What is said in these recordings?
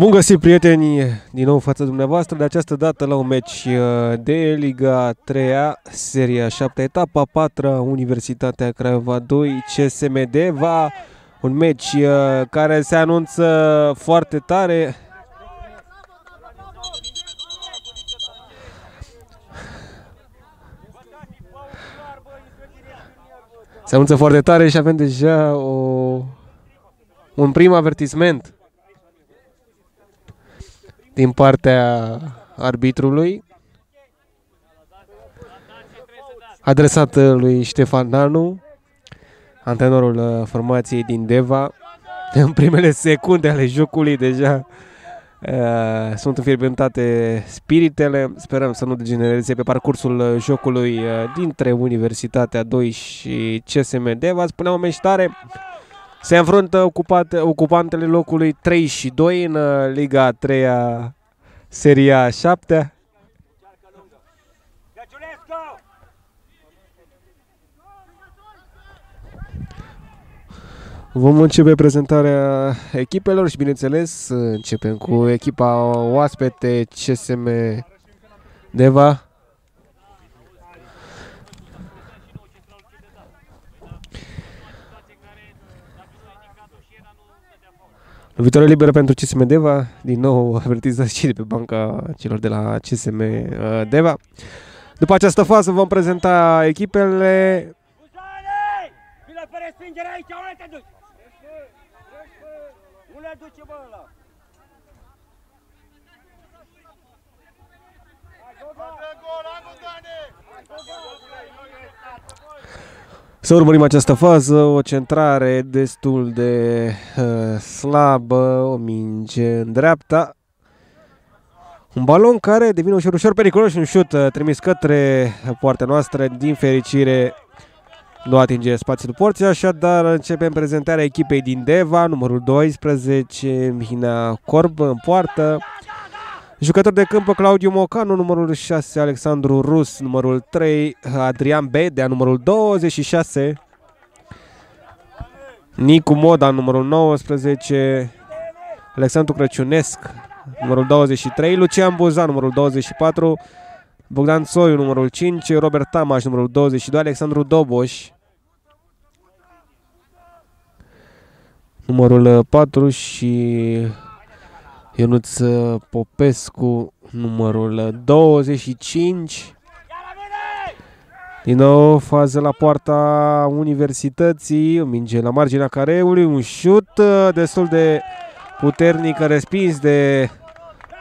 Bun găsit, prieteni, din nou față dumneavoastră, de această dată la un meci uh, de Liga 3-a, Seria 7, etapa 4 Universitatea Craiova 2, CSMD, va un meci uh, care se anunță foarte tare. Se anunță foarte tare și avem deja o, un prim avertisment din partea arbitrului adresat lui Ștefan Nanu, antrenorul uh, formației din Deva. În primele secunde ale jocului deja uh, sunt înfierbântate spiritele. Sperăm să nu degenereze pe parcursul uh, jocului uh, dintre Universitatea 2 și CSM Deva. Spuneam o meștare. Se înfruntă ocupate, ocupantele locului 3 și 2 în uh, Liga 3 -a, Seria 7 Vom începe prezentarea echipelor și bineînțeles începem cu echipa oaspete CSM Deva Viitoare liberă pentru CSM Deva, din nou avertizat și de pe banca celor de la CSM uh, Deva. După această fază vom prezenta echipele. Vine pe respingere aici, unde te duci? Unde duce bă ăla? Să urmărim această fază, o centrare destul de uh, slabă, o minge în dreapta. Un balon care devine ușor, ușor periculos și un șut uh, trimis către poartea noastră. Din fericire nu atinge spațiul porții, așadar începem prezentarea echipei din Deva, numărul 12, Mihina Corb în poartă. Jucător de câmp Claudiu Mocanu, numărul 6 Alexandru Rus, numărul 3 Adrian Bedea, numărul 26 Nicu Moda, numărul 19 Alexandru Crăciunesc, numărul 23 Lucian Buzan, numărul 24 Bogdan Soiu, numărul 5 Robert Tamaș, numărul 22 Alexandru Doboș numărul 4 și Ionuț Popescu, numărul 25. Din nou fază la poarta universității, minge la marginea careului, un șut destul de puternic, respins de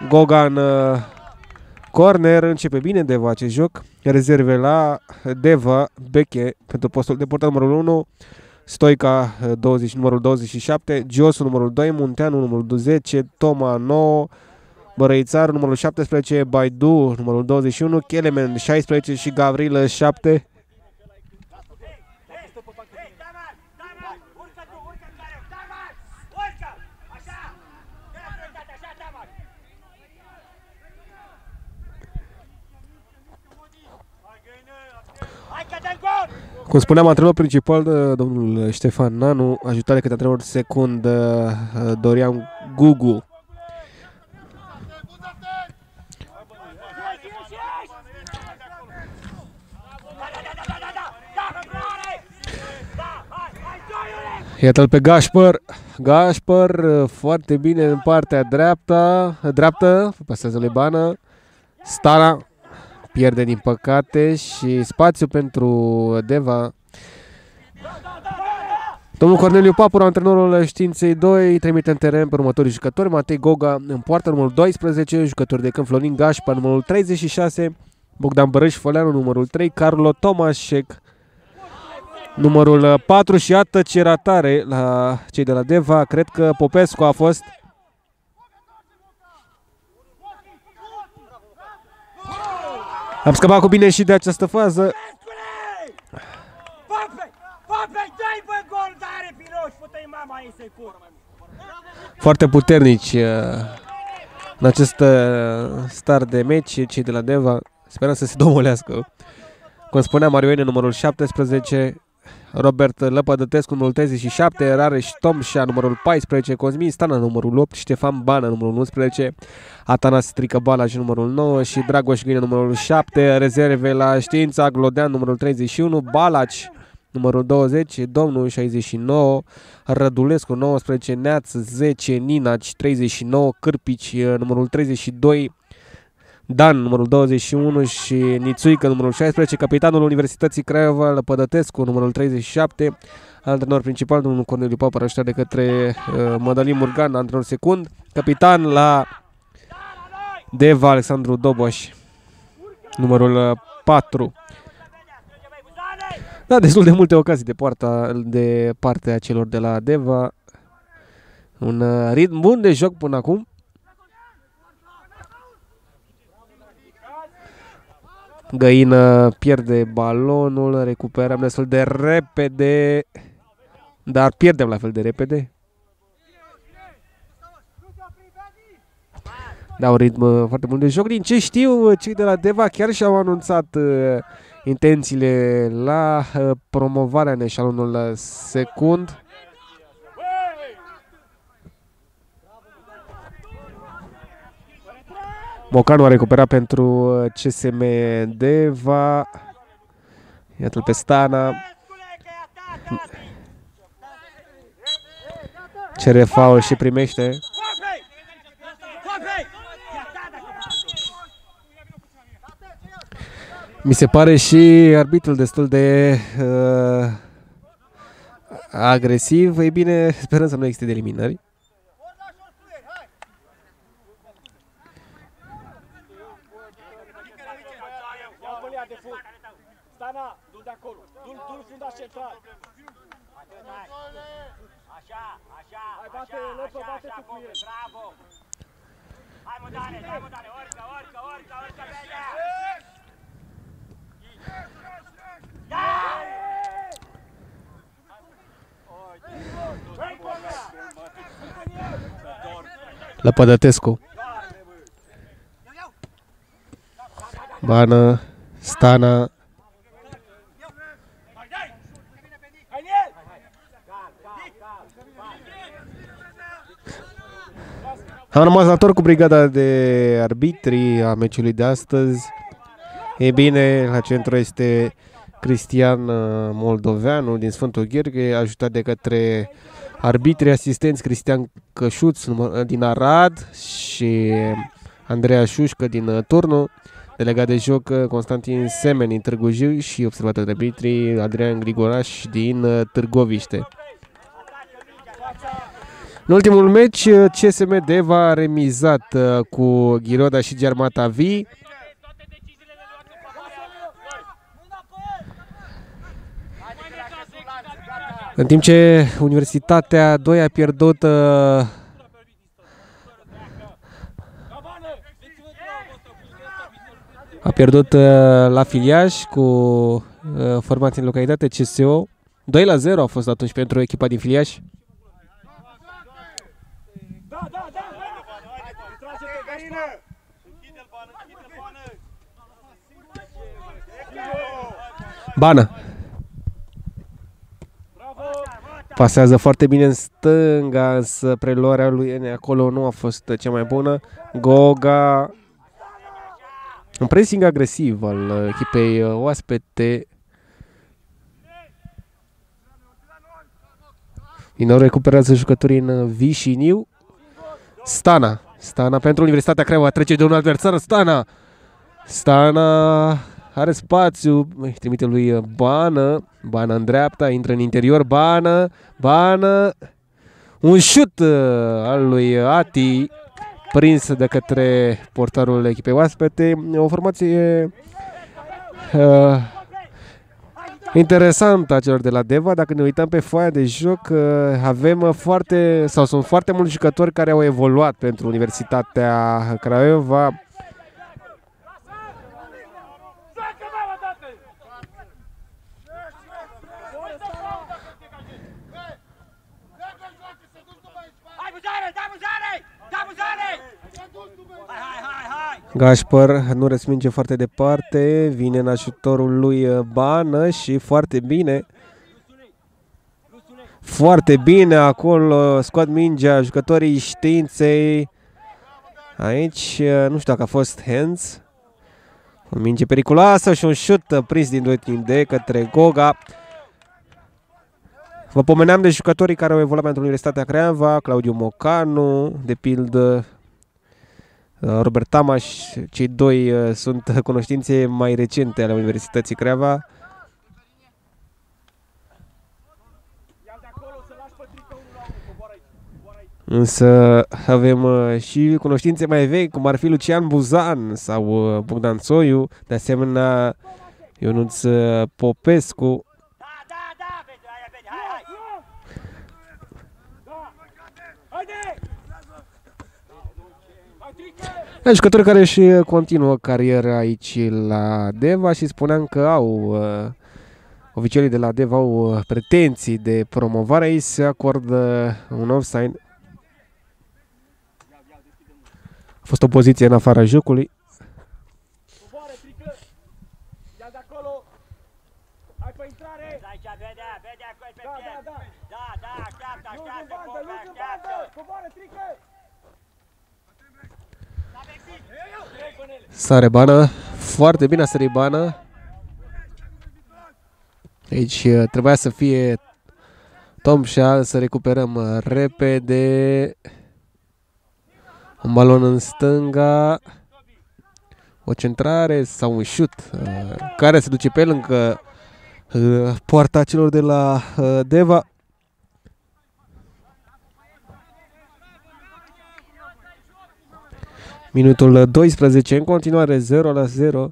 Gogan corner, începe bine Deva acest joc, rezerve la Deva, Beche pentru postul de portar numărul 1, Stoica 20, numărul 27, Giosu numărul 2, Munteanu numărul 10, Toma 9, Bărăițar numărul 17, Baidu numărul 21, Kelemen 16 și Gavril 7. Cum spuneam, antrenorul principal, domnul Ștefan Nanu, ajutat de către antrenor secund Dorian Gugu. Iată-l pe Gașpăr. Gașpăr foarte bine în partea dreapta, dreaptă, pasează Lebană. Stana pierde din păcate și spațiu pentru Deva. Domnul Corneliu Papur, antrenorul științei 2, trimite în teren pe următorii jucători. Matei Goga în poartă, numărul 12, jucător de câmp Florin Gașpa, numărul 36, Bogdan Bărăș Foleanu, numărul 3, Carlo Tomașec, numărul 4 și iată ce ratare la cei de la Deva. Cred că Popescu a fost Am scăpat cu bine și de această fază. Foarte puternici uh, în acest uh, start de meci cei de la Deva. Sperăm să se domolească. Cum spunea Marioene, numărul 17, Robert Lăpădătescu, numărul 37, Rareș Tomșa, numărul 14, Cosmin Stana, numărul 8, Ștefan Bană, numărul 11, Atanas Strică Balaj, numărul 9 și Dragoș Ghină, numărul 7, rezerve la Știința, Glodean, numărul 31, Balaci, numărul 20, Domnul 69, Rădulescu 19, Neaț 10, Ninaci 39, Cârpici numărul 32, Dan, numărul 21 și Nițuică, numărul 16, capitanul Universității Craiova, Lăpădătescu, numărul 37, antrenor principal, domnul Corneliu Papăr, ajutat de către uh, Mădălin Murgan, antrenor secund, capitan la Deva Alexandru Doboș, numărul 4. Da, destul de multe ocazii de, poarta, de partea celor de la Deva. Un uh, ritm bun de joc până acum. Găină pierde balonul, recuperăm destul de repede, dar pierdem la fel de repede. Da, un ritm uh, foarte bun de joc. Din ce știu, cei de la Deva chiar și-au anunțat uh, intențiile la uh, promovarea în eșalonul secund. Mocanu a recuperat pentru uh, CSM Deva. Iată-l pe Stana. Cere faul și primește. Mi se pare și arbitrul destul de uh, agresiv. Ei bine, sperăm să nu existe de eliminări. Hai mă, Dane, hai mă, Dane, orică, orică, orică, orică, bine! La Pădătescu. Bană, Stana. Am rămas dator cu brigada de arbitri a meciului de astăzi. E bine, la centru este Cristian uh, Moldoveanu din Sfântul Gheorghe, ajutat de către arbitrii asistenți Cristian Cășuț din Arad și Andreea Șușcă din uh, Turnu, delegat de joc uh, Constantin Semen din Târgu Jiu și observator de arbitri Adrian Grigoraș din Târgoviște. În ultimul meci, CSM Deva a remizat cu Ghiroda și Germata Vii. În timp ce Universitatea 2 a pierdut uh, a pierdut uh, la filiaș cu uh, formații în localitate CSO. 2 la 0 a fost atunci pentru echipa din filiaș. Bană. Pasează foarte bine în stânga, însă preluarea lui Ene acolo nu a fost cea mai bună. Goga, un pressing agresiv al echipei oaspete. Din nou recuperează jucătorii în Vișiniu. Stana. Stana pentru Universitatea Craiova. Trece de un adversar. Stana. Stana are spațiu, trimite lui uh, Bană, Bană în dreapta, intră în interior, Bană, Bană, un șut uh, al lui Ati, prins de către portarul echipei oaspete, o formație uh, interesantă a celor de la Deva, dacă ne uităm pe foaia de joc, uh, avem foarte, sau sunt foarte mulți jucători care au evoluat pentru Universitatea Craiova, Gașpăr nu respinge foarte departe, vine în ajutorul lui uh, Bană și foarte bine Foarte bine acolo, scot mingea jucătorii științei. Aici, nu știu dacă a fost hands. O minge periculoasă și un șut prins din 2 timp de către Goga. Vă pomeneam de jucătorii care au evoluat pentru Universitatea Creava, Claudiu Mocanu, de pildă Robert Tamaș, cei doi uh, sunt cunoștințe mai recente ale Universității Creava. Însă avem uh, și cunoștințe mai vechi, cum ar fi Lucian Buzan sau uh, Bogdan Soiu, de asemenea Ionuț Popescu. Da, jucători care își continuă cariera aici la Deva și spuneam că au uh, oficialii de la Deva au uh, pretenții de promovare. Aici se acordă un offside. A fost o poziție în afara jocului. Sare Bană, foarte bine a sărit Bană. Aici uh, trebuia să fie Tomșa, să recuperăm uh, repede. Un balon în stânga. O centrare sau un șut uh, care se duce pe lângă poarta celor de la Deva. Minutul 12, în continuare 0 la 0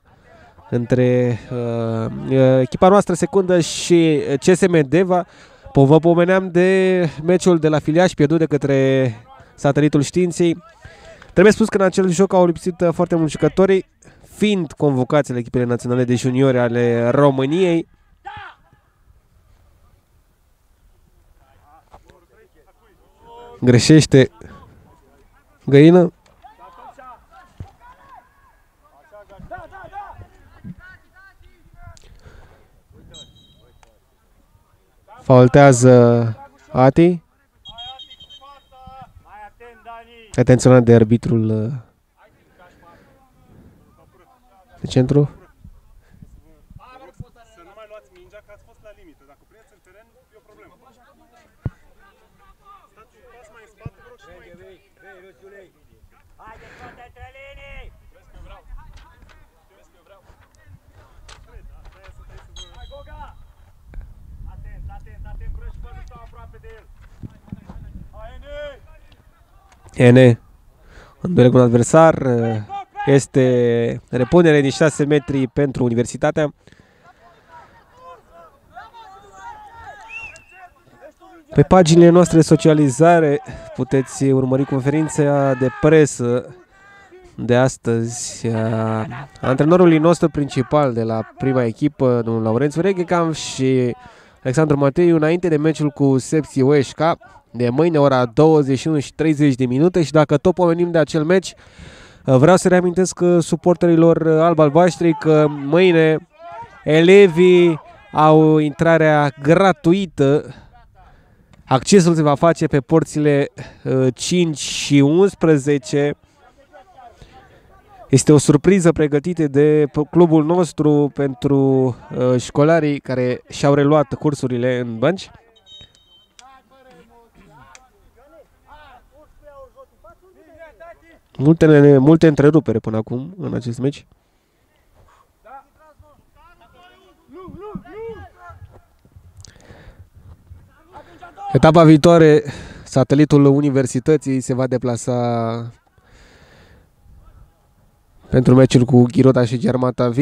între uh, uh, echipa noastră secundă și CSM Deva. Vă pomeneam de meciul de la Filiaș pierdut de către satelitul științei. Trebuie spus că în acel joc au lipsit uh, foarte mulți jucători, fiind convocați la echipele naționale de juniori ale României. Greșește Găină. Faultează Ati. Atenționat de arbitrul uh, de centru. Ene, în duel cu un adversar, este repunere din 6 metri pentru Universitatea. Pe paginile noastre de socializare puteți urmări conferința de presă de astăzi a antrenorului nostru principal de la prima echipă, domnul Laurențiu Reghecam și Alexandru Mateiu, înainte de meciul cu Sepsi Oeșca, de mâine ora 21 și 30 de minute și dacă tot pomenim de acel meci, vreau să reamintesc suporterilor alb-albaștri că mâine elevii au intrarea gratuită Accesul se va face pe porțile 5 și 11 este o surpriză pregătită de clubul nostru pentru uh, școlarii care și-au reluat cursurile în bănci. Multe, multe întrerupere până acum în acest meci. Etapa viitoare, satelitul universității se va deplasa pentru meciul cu Ghirota și Germata V.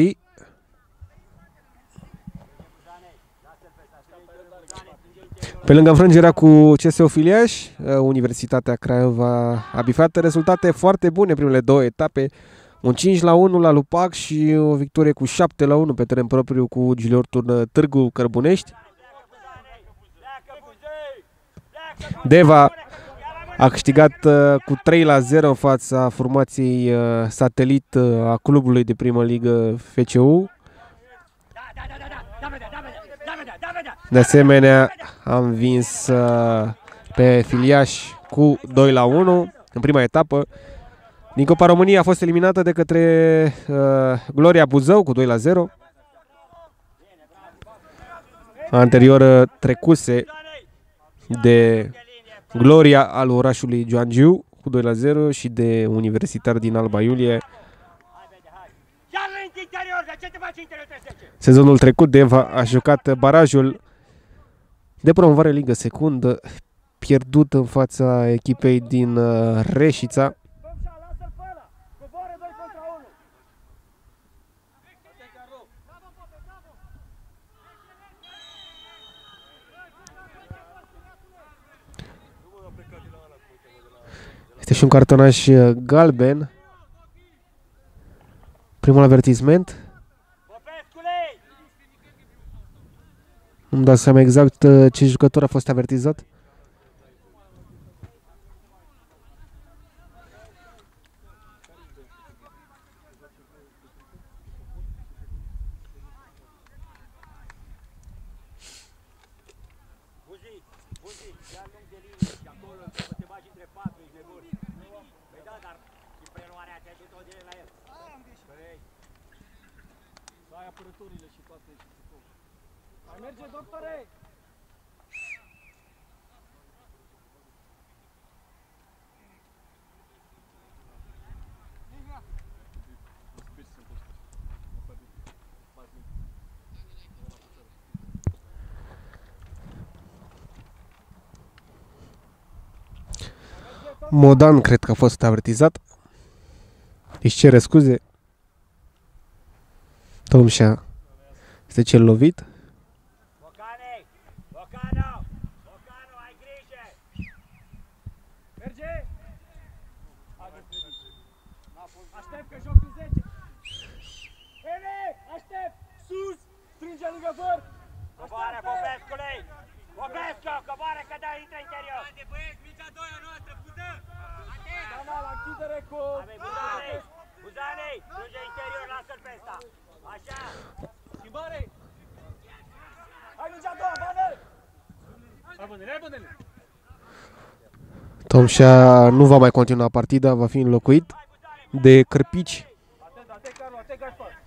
Pe lângă înfrângerea cu CSO Filiaș, uh, Universitatea Craiova a bifat rezultate foarte bune primele două etape. Un 5 la 1 la Lupac și o victorie cu 7 la 1 pe teren propriu cu Gilior Turnă Târgu Cărbunești. Deva a câștigat uh, cu 3 la 0 în fața formației uh, satelit uh, a clubului de primă ligă FCU. De asemenea, am vins uh, pe filiași cu 2 la 1 în prima etapă. Din Copa România a fost eliminată de către uh, Gloria Buzău cu 2 la 0. Anterior uh, trecuse de Gloria al orașului Joangiu cu 2 la 0 și de Universitar din Alba Iulie. Chiar în interior, de ce te faci interior 310? Sezonul trecut Deva a jucat barajul de promovare Ligă Secundă, pierdut în fața echipei din uh, Reșița. Tomșa, lasă-l pe ăla! Coboară 2 contra 1! Este și un cartonaș uh, galben. Primul avertisment. Popescule! Nu-mi dau seama exact uh, ce jucător a fost avertizat. Buzi, Buzi, ia lung de linie și acolo să te bagi între patru, ești nebun. Păi da, dar și preluarea te-a ajutat direct la el. Am greșit. Păi, Să ai apărătorile și toate și cu Mai merge, doctore! Modan cred că a fost avertizat. Își cere scuze. Tomșa este cel lovit. Bocane! Bocano! Bocano, ai grijă! Merge! Haideți, Freddy. Aștept că joc în 10. Ene, aștept! Sus! Strânge lângă văr! Coboară, Popescule! Popescu, coboară că dai intră interior! Haide băieți, mingea a doua noastră, putem! Atent! Da, da, la închidere cu... Avem Buzanei! Buzanei! Strânge interior, lasă-l pe ăsta! Așa! Schimbare! Hai mingea a doua, Vanel! Hai, Vanel, hai, Vanel! Tomșa nu va mai continua partida, va fi înlocuit de Cârpici. Atent, atent, Carlo, atent, Gaspar!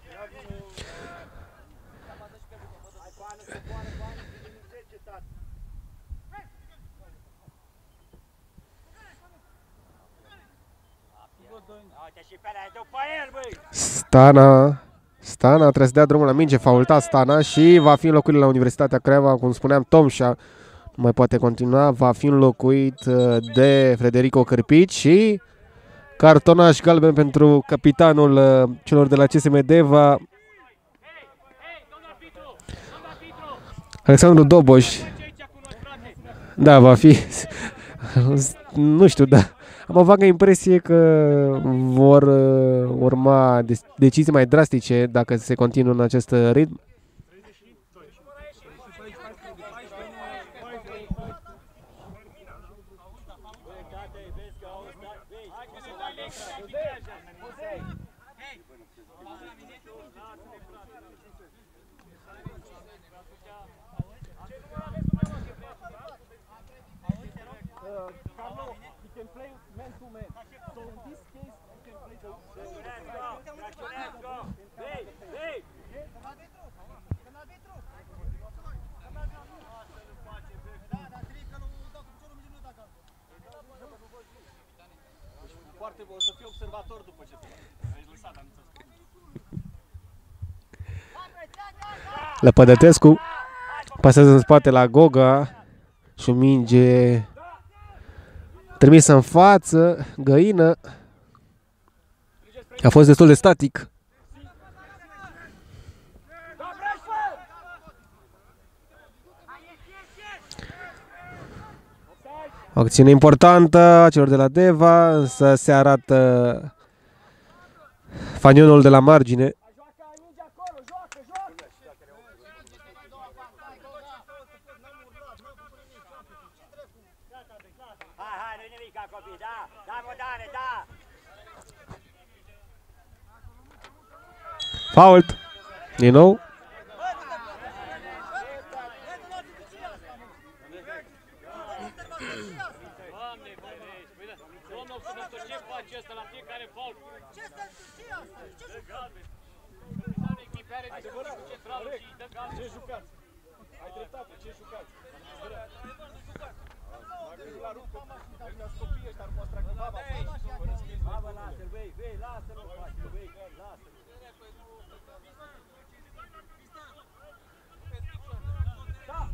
Uite și pe alea, după el, băi! Stana Stana trebuie să dea drumul la minge, faulta Stana și va fi înlocuit la Universitatea Craiova, cum spuneam, Tomșa nu mai poate continua, va fi înlocuit uh, de Frederico Cârpici și cartonaș galben pentru capitanul uh, celor de la CSM Deva, Alexandru Doboș. Da, va fi, nu știu, da. Am o vagă impresie că vor uh, urma de- decizii mai drastice dacă se continuă în acest uh, ritm. Carlo, you can play man to man. So in this case, you can play the... Crăciunescu! Crăciunescu! Vei! Vei! Foarte bun, o să fii observator după ce se Ai lăsat, am înțeles. Lăpădătescu pasează în spate la Goga și o minge trimisă în față, găină. A fost destul de static. O acțiune importantă a celor de la Deva, însă se arată fanionul de la margine. Joacă, ai minge acolo, joacă, joacă! Hai, hai, nu-i nimic ca copii, da? Da, Modane, da! Fault. Din nou. Doamne, ferești, păi da, domnul observator, ce face ăsta la fiecare fault? Ce să ce e asta? Ce Dă galben. Înseamnă echipare de Adevărat, cu centralul corect. și dă galben. Ce jucați? Ai dreptate, ce jucați? Magrinul a rupt ăștia copii ăștia ar mostra cu baba. Fără să fie Bă, lasă-l, băi, băi, lasă-l, face, băi, lasă-l. Da!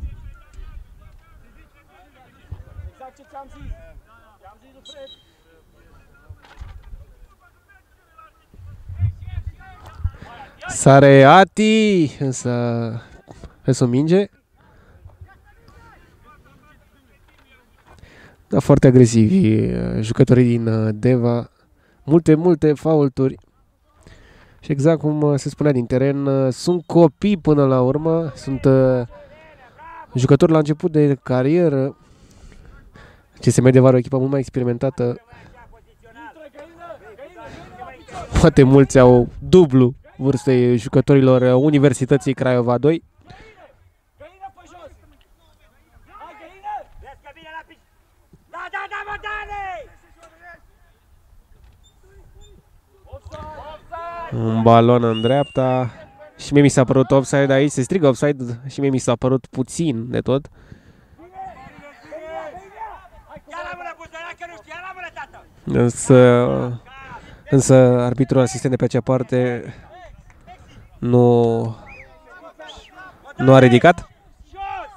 Exact ce ți-am zis. Ți-am zis lui Fred. Sare Ati, însă însă o minge. Da, foarte agresivi uh, jucătorii din uh, Deva. Multe, multe faulturi. Și exact cum uh, se spunea din teren, uh, sunt copii până la urmă, sunt uh, jucători la început de carieră. Ce se mai de vară o echipă mult mai experimentată. Intră, găină! Găină! Poate mulți au dublu vârstei jucătorilor uh, Universității Craiova 2. Găină pe jos! Hai, găină! Vezi că vine la pic... Da, da, da, mă, Dani! Offside! Offside! Un balon în dreapta. Și mie mi s-a părut offside aici, se strigă offside și mie mi s-a părut puțin de tot. Ia la mână, buzonac, că nu știu, ia la mână, tată! Însă, însă arbitrul asistent de pe acea parte nu, nu a ridicat. Jos!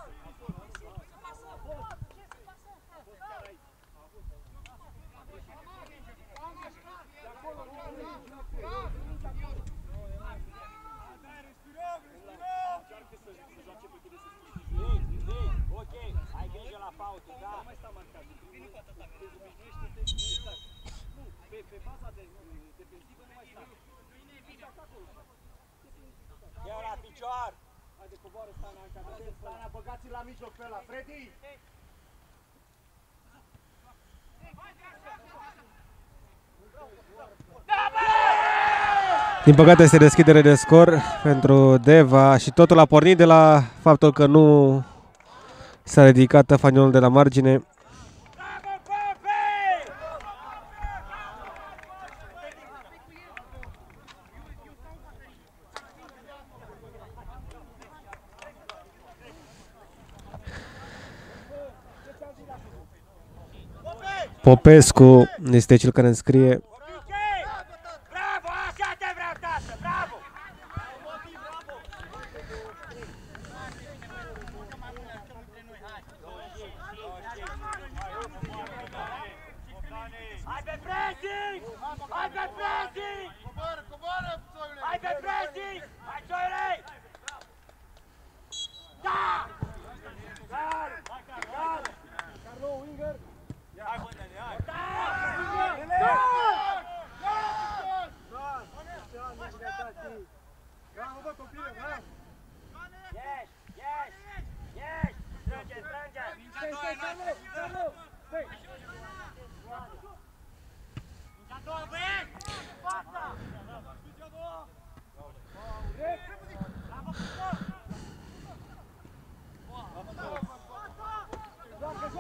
Vin, vin, ok, ai grijă la paută, da? Ia la picior! Haide, coboară Stana în cadră. Stana, băgați la mijloc pe ăla. Freddy! Din păcate este deschidere de scor pentru Deva și totul a pornit de la faptul că nu s-a ridicat fanionul de la margine. Bravo, Popi! Popescu este cel care înscrie Piche! Bravo, așa te vreau, tată, bravo! Hai pe pressing! Hai pe pressing! Coboară, coboară, Țoile! Hai pe pressing! Hai, Țoile! Da! Gal! Gal! Carlo, winger! Bravo, bă, copile, bravo! Yes! Yes! Yes! Strânge, strânge! Stai, stai, Carlo, Carlo! Stai!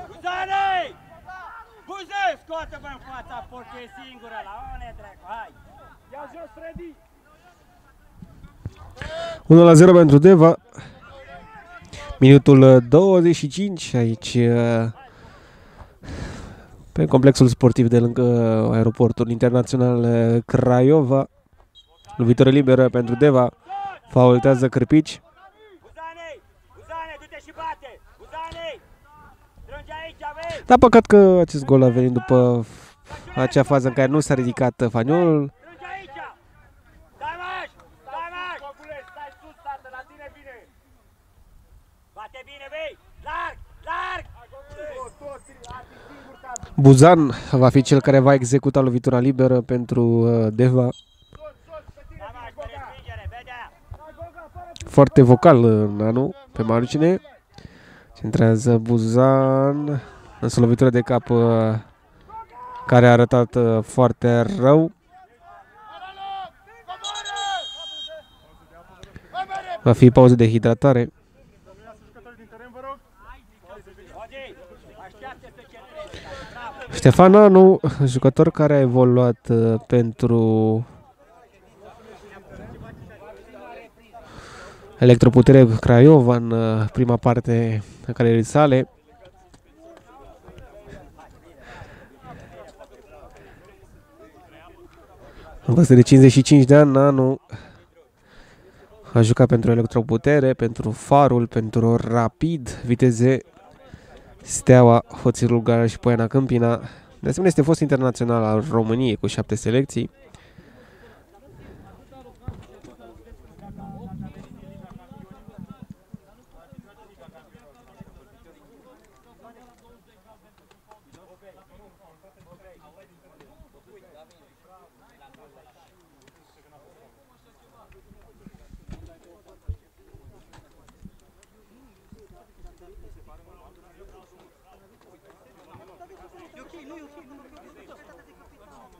Buzane! Buze, scoate-mă în fața porții singură la one dracu, hai! Ia jos, Freddy! 1 la 0 pentru Deva. Minutul uh, 25 aici uh, pe complexul sportiv de lângă aeroportul internațional uh, Craiova. Lovitură liberă pentru Deva. Faultează Cârpici. Buzane! Buzane, du-te și bate! Buzane! Strânge aici, vei! Dar păcat că acest gol a venit după acea fază în care nu s-a ridicat faniolul. Strânge aici! Stai maș! Stai maș! Copule, stai sus, tată, la tine vine! Bate bine, vei! Larg! Larg! Tot, tot, Ati, singur, tată! Buzan va fi cel care va executa lovitura liberă pentru uh, Deva. Tot, tot, pe tine Stai maș, vine, pe Goga! respingere, vedea! Hai, Goga, fără Foarte vocal uh, Nanu pe margine. Centrează Buzan. Însă lovitură de cap uh, care a arătat uh, foarte rău. Va fi pauză de hidratare. jucători din teren, vă rog. Odi, așteaptă să centreze. Bravo. Ștefan Anu, jucător care a evoluat uh, pentru Electroputere Craiova în uh, prima parte a carierei sale. În vârstă de 55 de ani, Anu a jucat pentru Electroputere, pentru Farul, pentru Rapid, Viteze, Steaua, Hoțilul Gara și Poiana Câmpina. De asemenea, este fost internațional al României cu șapte selecții. E ok, nu e ok, nu mă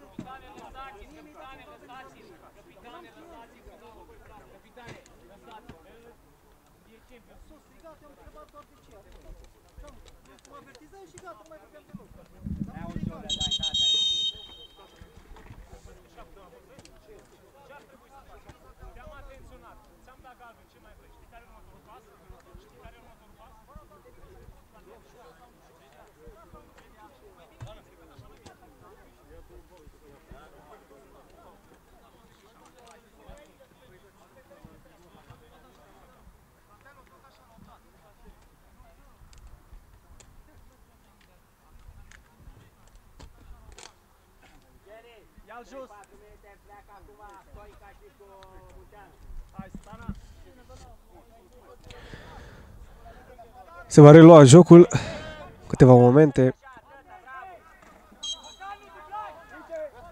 Capitane, lăsați-l, capitane, lăsați-l! Capitane, lăsați-l! Capitane, lăsați-l! E champion. Sunt strigat, am întrebat doar de ce. Mă avertizai și gata, mai vorbeam de lucru. Ai auzit unde dai, tata. Ce-am atenționat? Ți-am dat galben, ce mai vreți? Știi care e următorul pas? Ia-l jos. Patru minute pleacă acum Stoica și cu Munteanu. Hai, Stana. Se va relua jocul câteva momente.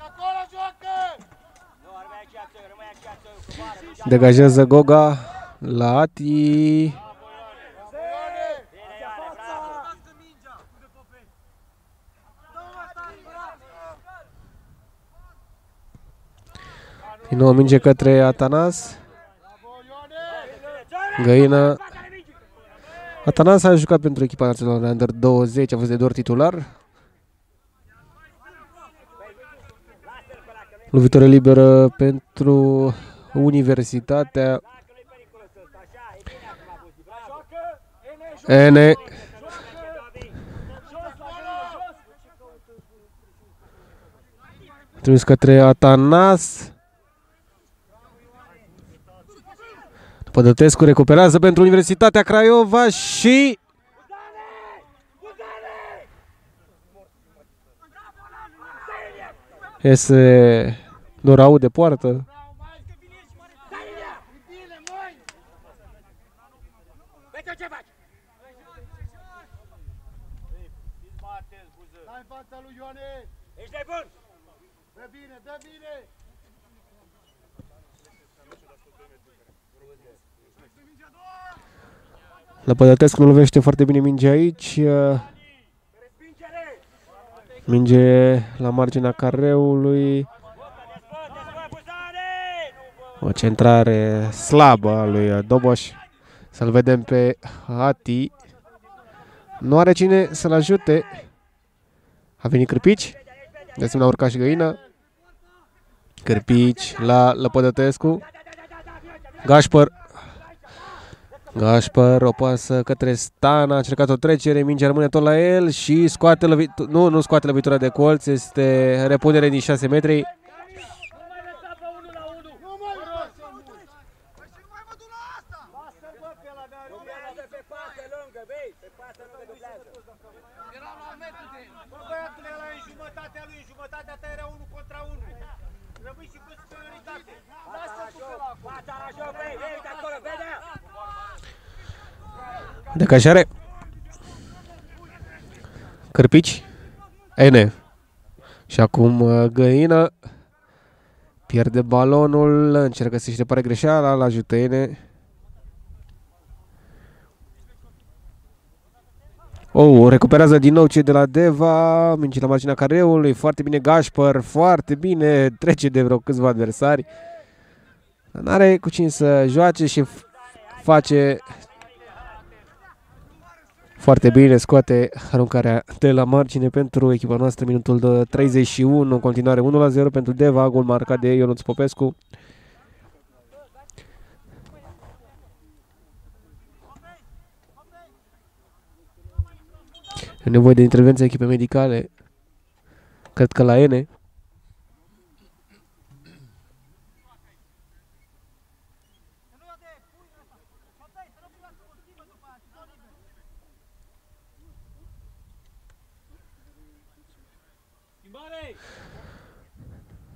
Acolo joacă! Nu, rămâi aici a țări, rămâi aici a țări cu vară. nu dea- Degajează Goga la Ati. Bine, Ioane, bravo. Din nou minge către Atanas. Găina. Atanas a jucat pentru echipa națională de Under 20, a fost de doar titular. Lovitură liberă pentru Universitatea Ene. Trimis către Atanas. Pădătescu recuperează pentru Universitatea Craiova și... Este Dorau de poartă. Vezi ce faci? Stai în fața lui Ioane! Ești nebun? Dă bine, dă bine! Lăpădătescu nu lovește foarte bine minge aici. uh, Respingere! Minge la marginea careului. Despăt, despăt, Buzane! Nu, bă. O centrare slabă a lui Doboș. Să-l vedem pe Ati. Nu are cine să-l ajute. A venit Cârpici. De asemenea a urcat și Găină. Cârpici la Lăpădătescu. Gașpăr. Gașpăr o pasă către Stan, a încercat o trecere, mingea rămâne tot la el și scoate lovitura, nu, nu scoate lovitura de colț, este repunere din 6 metri. Nu mai lasă mult! Păi și nu mai mă duc la asta! Dublează pe pasă lungă, vei? Pe pasă lungă dublează. Era la un metru de... Bă, băiatule, ăla e în jumătatea lui, în jumătatea ta era unul contra unul. Rămâi și cu superioritate. Lasă-l tu pe la acolo. Fața la joc, vei, vei, uite acolo, vede! Decajare. Cârpici. Ene. Și acum uh, Găină. Pierde balonul. Încercă să-și repare greșeala. La ajută Ene. Oh, recuperează din nou cei de la Deva. Minge la marginea careului. Foarte bine Gașpăr. Foarte bine. Trece de vreo câțiva adversari. N-are cu cine să joace și f- face Foarte bine scoate aruncarea de la margine pentru echipa noastră, minutul de 31, în continuare 1 la 0 pentru Deva, gol marcat de Ionuț Popescu. E nevoie de intervenție echipe medicale. Cred că la N. Schimbare!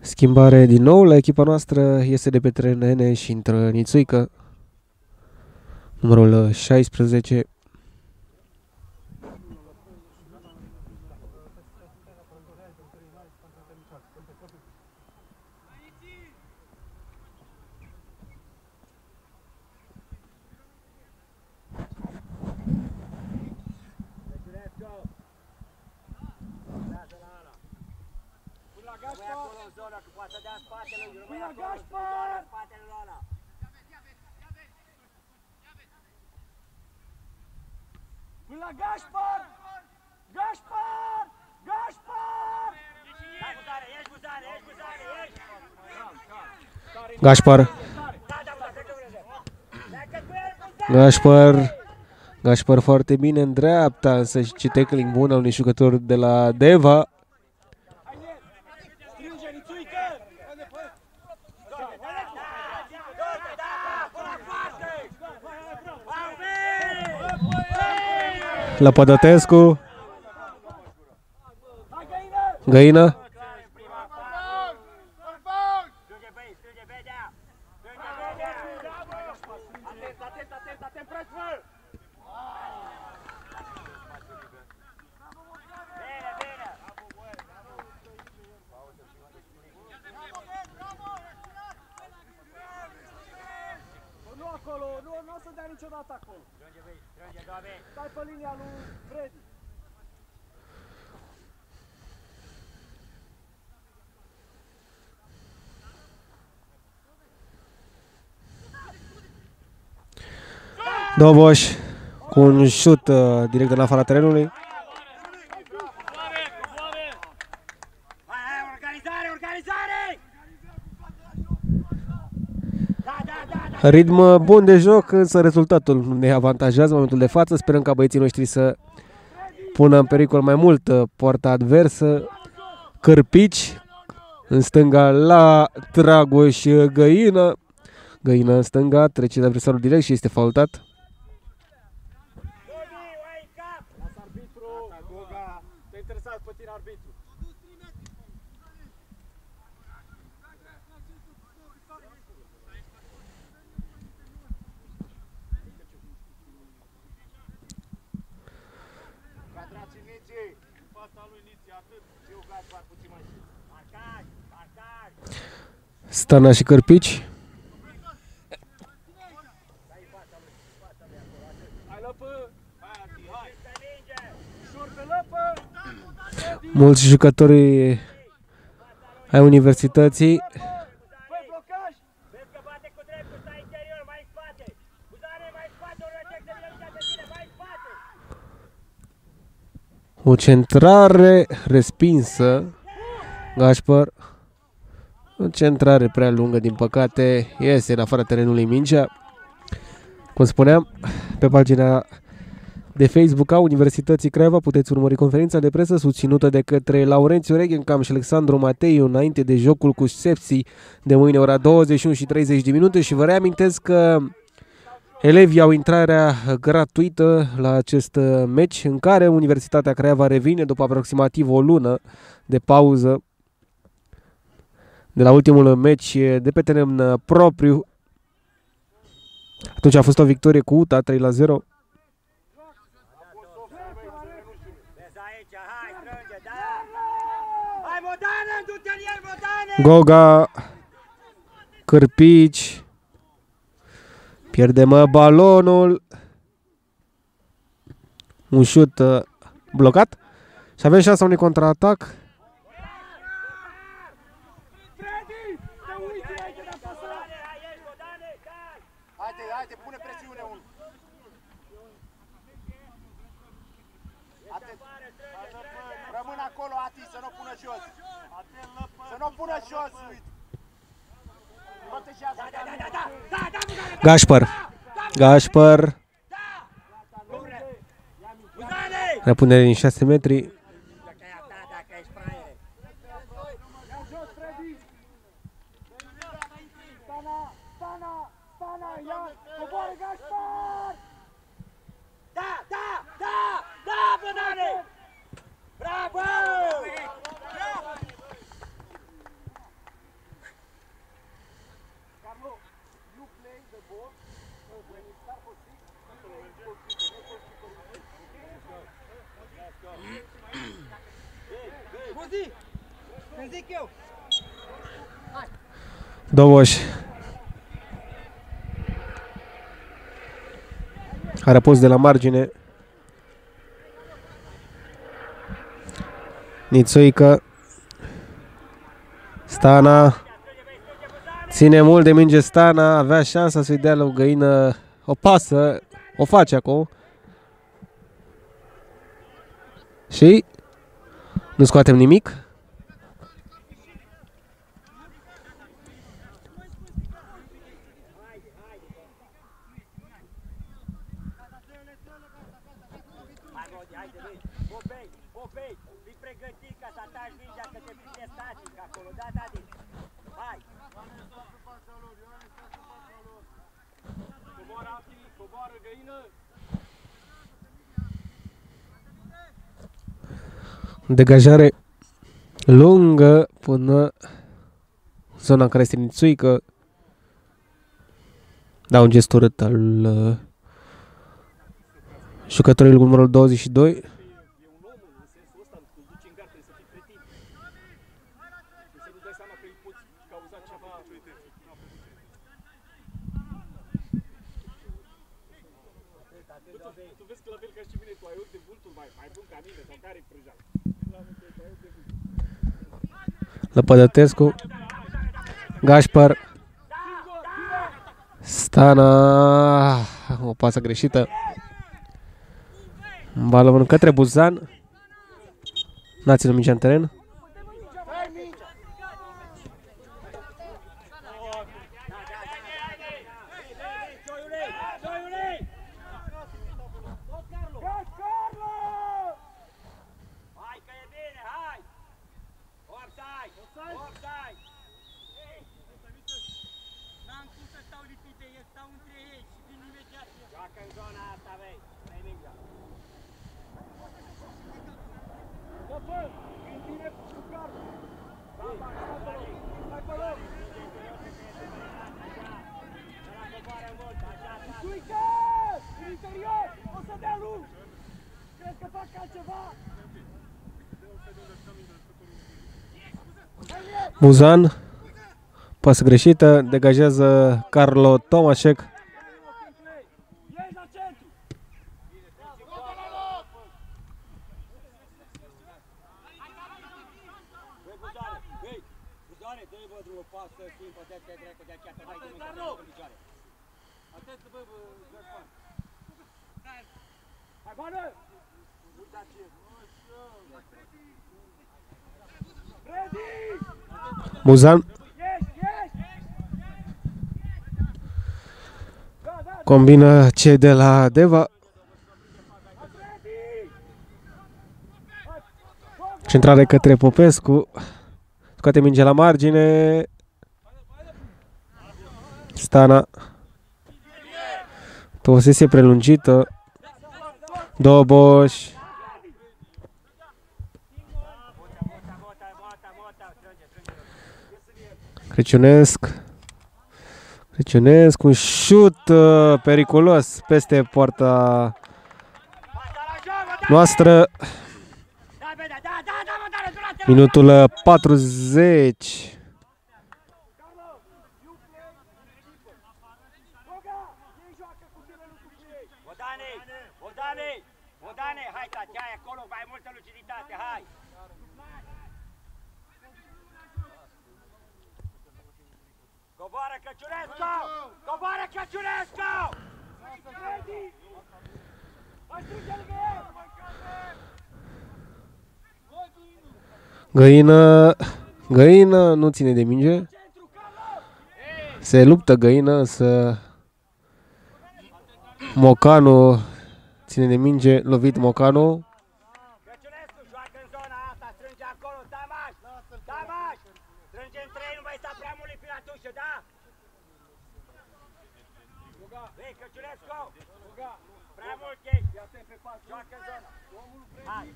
Schimbare din nou la echipa noastră, este de pe teren N și intră Nițuică. Numărul 16. Până la Rămâi Gașpar! acolo în zonă, că poate să dea spatele lui. Rămâi Ia, acolo, Gașpar! în spatele lui ăla. Până la Gașpar! Gașpar! Gașpar! Dai Buzane, ieși Buzane, ieși Buzane, ieși! Gașpar, Da, da, da, cred că vreau. Pleacă cu el, Buzane! Gașpar, Gașpar foarte bine în dreapta, însă și ce tackling bun al unui jucător de la Deva. Haide! Strânge, Nițuică! La Pădătescu, Hai, Găină! Găină, Strânge pe ei, strânge Bedea! Strânge Bedea! Atent, atent, atent, atent, prăsfă! Bine, bine! Nu acolo, nu, nu o să dea niciodată acolo. Strânge pe ei, strânge, doamne! Stai pe linia lui Freddy. Doboș cu un șut uh, direct în afara terenului. Coboare, coboare! Hai, hai, organizare, organizare! Da, da, da, da! Ritm uh, bun de joc, însă rezultatul nu ne avantajează în momentul de față. Sperăm ca băieții noștri să pună în pericol mai mult uh, poarta adversă. Cârpici în stânga la Dragoș uh, Găină. Găină în stânga, trece de adversarul direct și este faultat. Dobi, ai în cap! Lasă arbitru. Goga. Te interesat pe tine arbitru. Cadrații Niții! Fața lui Niții, atât! Și eu Gaspar, puțin mai sus. Marcaj, marcaj! Stana și Cârpici. Hai, lăpă. Hai, Ati, hai! Pe minge! Ușor pe lăpă. Mulți jucători ai universității Păi, blocaj. Vezi că bate cu dreptul, stai interior, mai în spate! Buzare, mai în spate, un reject de vine de tine, mai în spate! O centrare respinsă. Gașpar. O centrare prea lungă, din păcate. Iese în afara terenului mingea. Cum spuneam, pe pagina de Facebook a Universității Craiova puteți urmări conferința de presă susținută de către Laurențiu Reghencam și Alexandru Mateiu înainte de jocul cu Sepsi de mâine ora 21 și 30 de minute și vă reamintesc că Elevii au intrarea gratuită la acest uh, meci în care Universitatea Craiova revine după aproximativ o lună de pauză de la ultimul meci de pe teren uh, propriu. Atunci a fost o victorie cu UTA 3 la 0. Vezi aici, hai, strânge, da! Hai, Modane, du-te în el, Modane! Goga, Cârpici, pierde mă balonul, un șut uh, blocat și avem șansa unui contraatac. Gașpăr. Gașpăr. Repunere din 6 metri. Doboș. are răpus de la margine. Nițuică. Stana. Ține mult de minge Stana. Avea șansa să-i dea la o găină. O pasă. O face acum. Și nu scoatem nimic. degajare lungă până zona în care este nițuică. Da, un gest urât al uh, jucătorului numărul 22. Lăpădătescu. Gașpar. Stana. O pasă greșită. Balon către Buzan. N-a ținut mingea în teren. Muzan, pas greșită, degajează Carlo Tomasek. Muzan combină cei de la Deva. Centrare către Popescu. Scoate minge la margine. Stana. Posesie prelungită. Doboș. Crăciunesc. Crăciunesc, un șut uh, periculos peste poarta noastră. Minutul 40. Găină, găină nu ține de minge. Se luptă găină să Mocanu ține de minge, lovit Mocanu. Crăciunescu, joacă în zona asta, strânge acolo, Tamaș! Tamaș! Strânge în trei, nu mai sta prea mult lipit la tușă, da? Vei, Crăciunescu! Prea mult ești! Joacă în zona! Hai!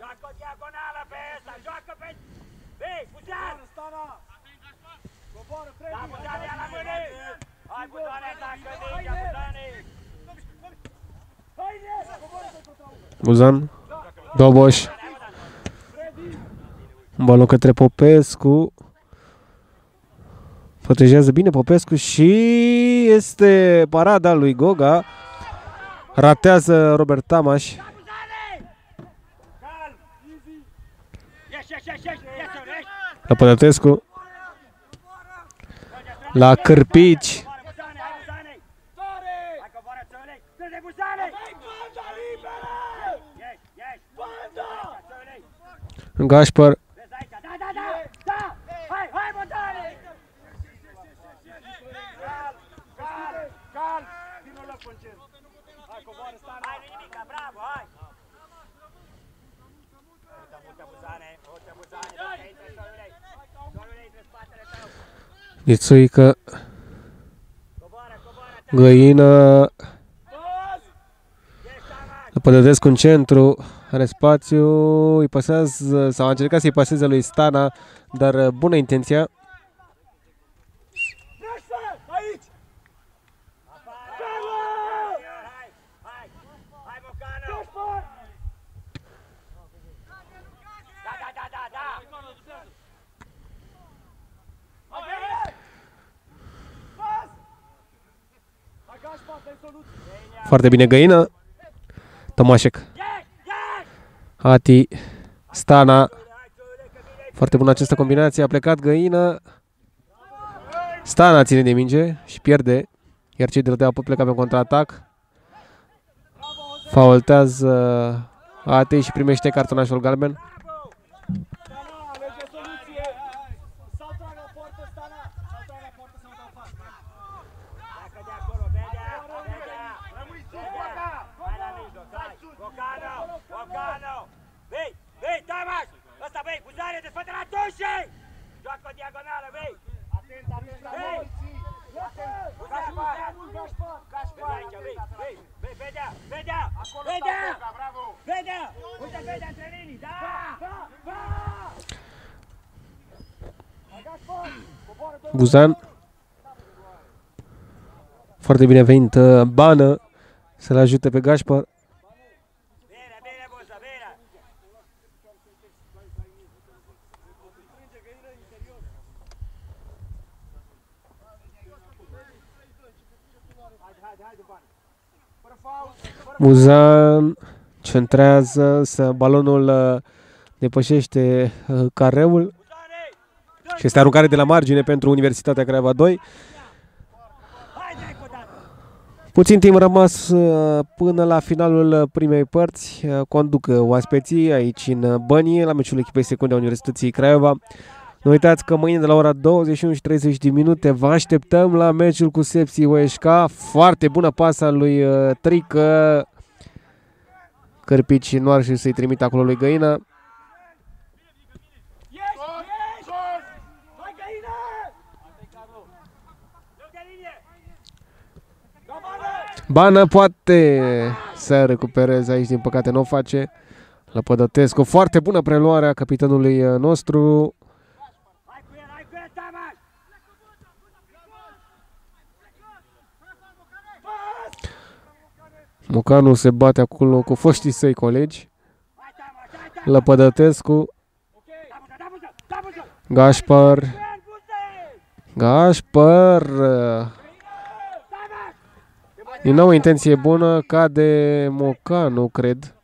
Joacă o diagonală pe ăsta, joacă pe... Vei, Buzean! Da, Buzean, ia la mâne! Hai, Buzeane, dacă mingea, Buzeane! Buzan, Doboș. Un balon către Popescu. Protejează bine Popescu și este parada lui Goga. Ratează Robert Tamaș. Calm! Ieși, ieși, ieși, ieși, ieși, ieși! La Pădătescu. La Cârpici. Coboară, Buzane, hai, Buzane! Hai, coboară, Țălei! Strânge, Buzane! Ieși, ieși! Țălei! Gașpăr. Vezi aici, da, da, da! Da! Hai, hai, Buzane! Calm, calm, calm! Vino loc în cer! Hai, coboară, Stana! Hai, nimica, bravo, hai! Uite, uite, Buzane, uite, Buzane, dacă intră Țălei! Țălei, intră în spatele tău! Ițuică. Coboară, coboară, Găină. Ieși, Tamaș! Pădătescu în centru. Are spațiu. Îi pasează, sau a încercat să-i paseze lui Stana, dar uh, bună intenția. Aici! Hai, hai, hai, Mocanu! Da, da, da, da, da! Hai, Gașpa, dai soluție! Foarte bine Găină. Tomașec. Ieși, ieși! Ati. Stana. Foarte bună această combinație. A plecat Găină. Stana ține de minge și pierde. Iar cei de la Deapa pleca pe contraatac. Faultează Ati și primește cartonașul galben. Stana, alege soluție! Sau trag la poartă, Stana! Sau trag la poartă sau dau pas! Pleacă de acolo, vedea, vedea! Vedea! Hai la mijloc, hai! Mocanu, Mocanu! Vei, vei, Tamaș! Ăsta, vei, buzare, desfătă la tușe! Joacă o diagonală, vei! Atent, atent la Vei! morții! Gașpar! Gașpar! Vezi aici, vei, vei, vei, vedea, vedea! Vedea! Vedea! Uite, vedea între linii, da! Da! Da! Hai, Gașpar! Coboară doi Buzan. Foarte bine venit uh, Bană să-l ajute pe Gașpar. Bine, bine, buză, bine! Buzan centrează, să balonul uh, depășește uh, careul Buzane! și este aruncare de la margine pentru Universitatea Craiova 2. Hai, dai cu o dată! Puțin timp rămas uh, până la finalul uh, primei părți. Uh, Conduc uh, oaspeții aici în uh, Bănie, la meciul echipei secunde a Universității Craiova. Nu uitați că mâine de la ora 21 și 30 de minute vă așteptăm la meciul cu Sepsi Oeșca. Foarte bună pasa lui uh, Trică. Cărpici nu ar și să-i trimit acolo lui Găină. Ieși! Ieși! Hai, Găină! Nu de linie! Bană poate să recupereze aici, din păcate nu o face. La Pădătescu. Foarte bună preluare a capitanului uh, nostru. Hai cu el, hai cu el, Tamaș! Mocanu se bate acolo cu foștii săi colegi. Hai, Tamaș, hai, Tamaș! Lăpădătescu, Da, buză, da, buză, da, buză! Gașpar, Cu el, buză! Gașpar. Tamaș! Din nou intenție bună, cade Mocanu, cred.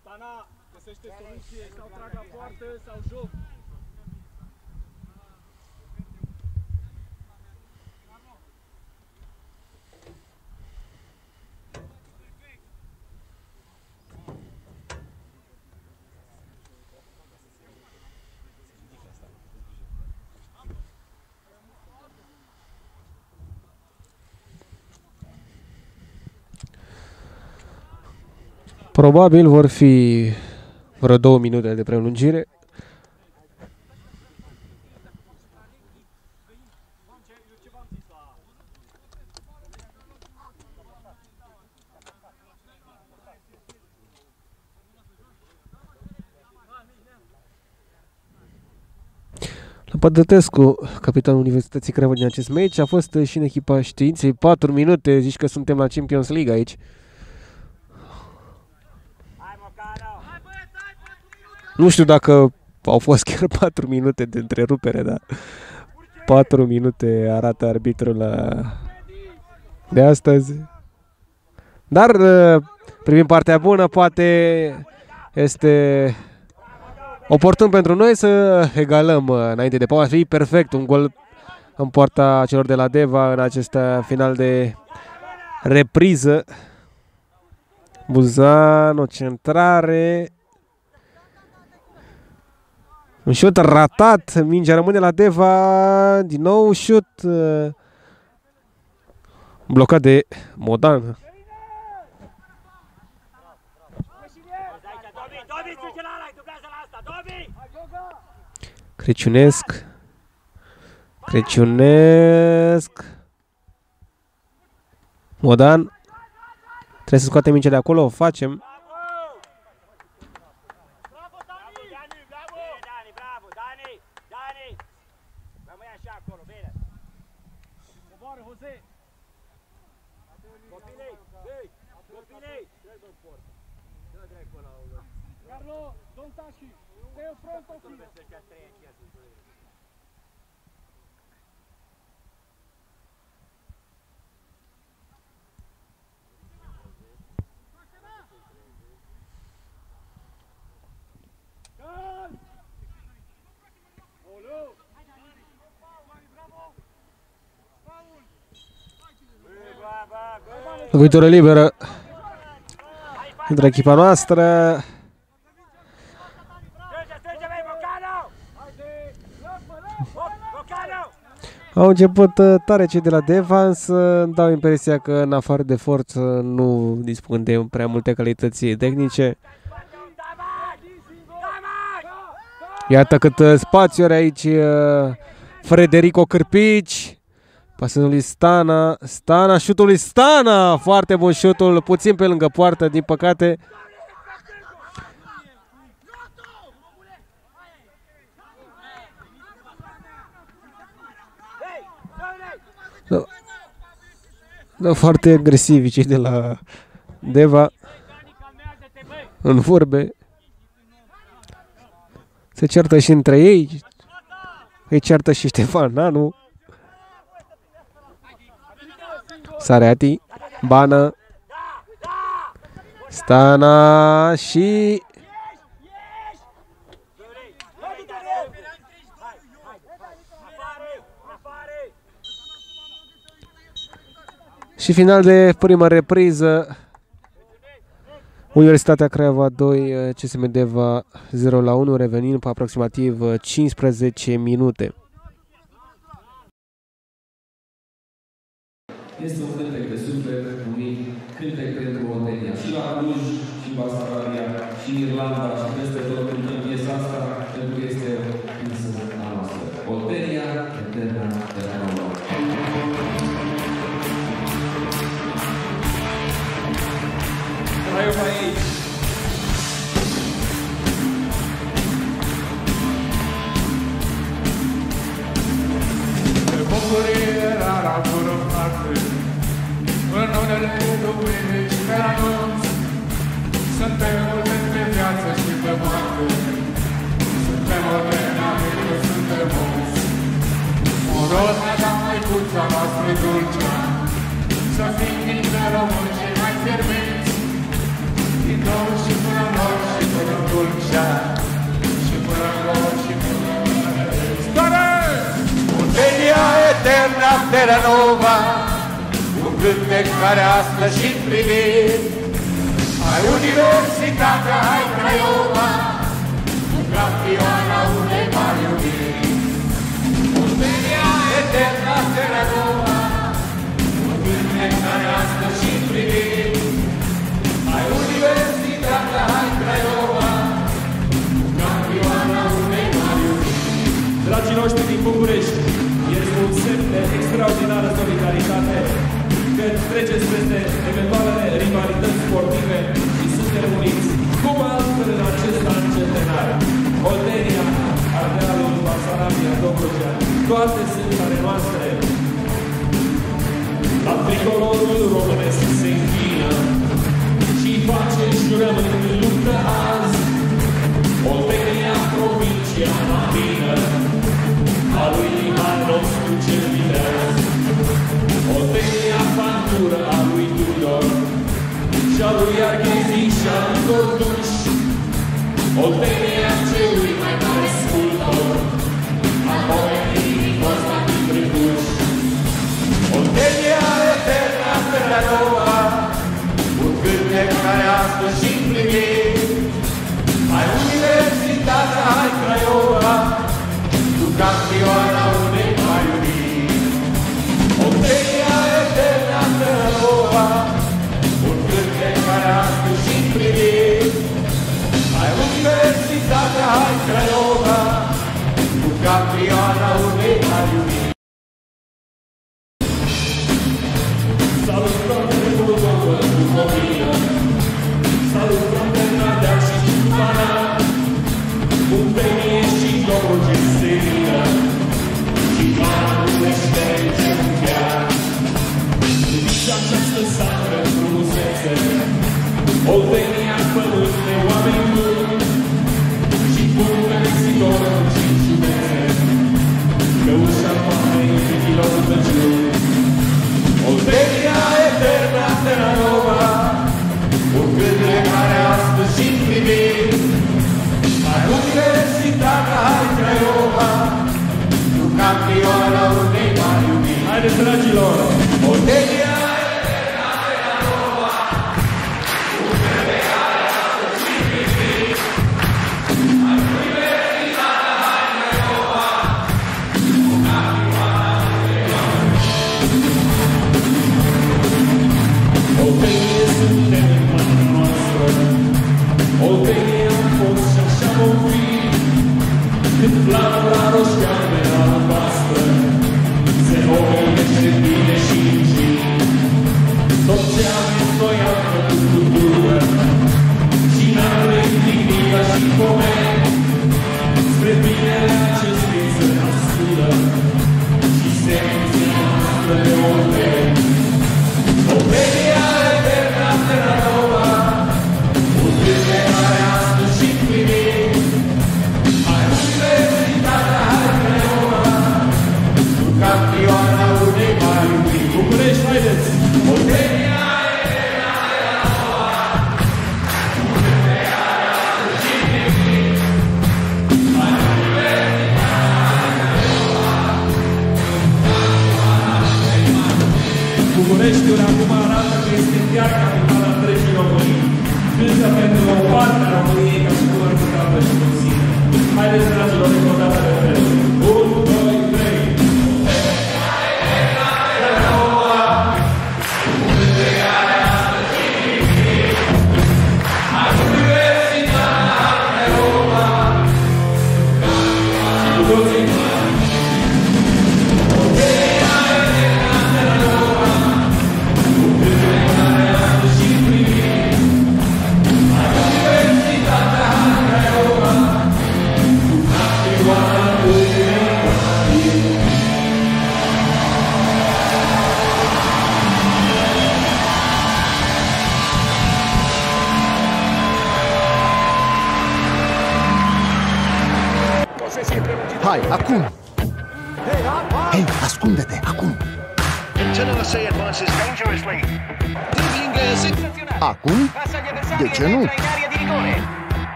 Stana găsește soluție sau trag la poartă sau joc. Probabil vor fi vreo două minute de prelungire. La Pădătescu, capitanul Universității Craiova din acest meci, a fost și în echipa științei 4 minute, zici că suntem la Champions League aici. Hai, Mocano! Nu știu dacă au fost chiar 4 minute de întrerupere, dar 4 minute arată arbitrul la... de astăzi. Dar uh, privind partea bună, poate este oportun pentru noi să egalăm uh, înainte de pauză. Ar fi perfect un gol în poarta celor de la Deva în acest uh, final de repriză. Buzan, o centrare. Un șut ratat, mingea rămâne la Deva, din nou șut uh, blocat de Modan. Vezi aici, Dobi! Dobi, țuce la ăla, dublează la asta! Dobi! Creciunesc. Creciunesc. Modan. Trebuie să scoatem mingea de acolo, o facem. Bravo, Dani! Bravo! Bine, Dani, bravo! Dani! Dani! Rămâi așa acolo, bine! Coboară, Jose! Copilei! Ei! Copilei! Carlo, don't touch it! Stay in front of him! Gal! Olu! Lovitură liberă între echipa noastră. Strânge, strânge, băi, Mocano! Mo- Mocano! Au început uh, tare cei de la Deva, însă îmi dau impresia că în afară de forță nu dispun de prea multe calități tehnice. Daman! Daman! Iată cât uh, spațiu are aici uh, Frederico Cârpici. Pasul lui Stana. Stana, șutul lui Stana. Foarte bun șutul, puțin pe lângă poartă, din păcate. Hei! Dă-i! Da, da, foarte agresivi cei de la Deva Dani, calmează-te, băi! în vorbe. Se certă și între ei. Îi ceartă și Ștefan Nanu. Sareati, Bană, Stana și și final de prima repriză. Universitatea Craiova 2, CSM Deva 0 la 1, revenind pe aproximativ 15 minute. Este un cântec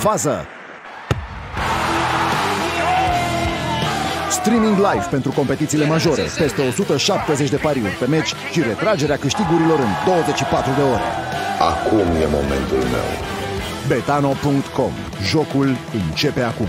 fază. Streaming live pentru competițiile majore, peste 170 de pariuri pe meci și retragerea câștigurilor în 24 de ore. Acum e momentul meu. Betano.com. Jocul începe acum.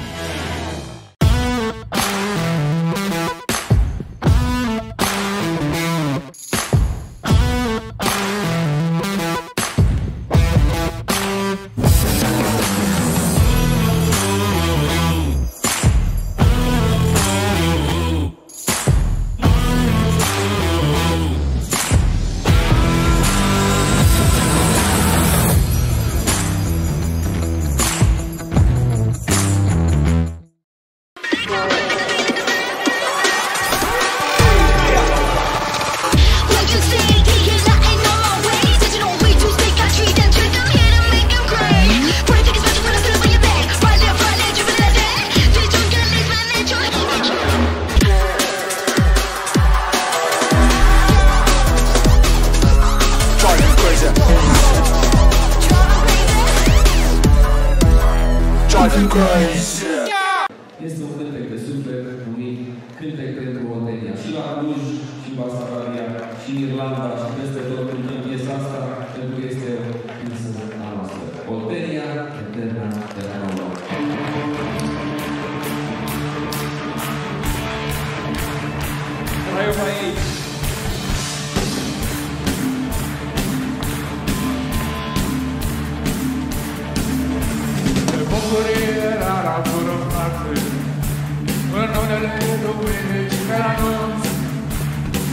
În unele duminici pe anunț,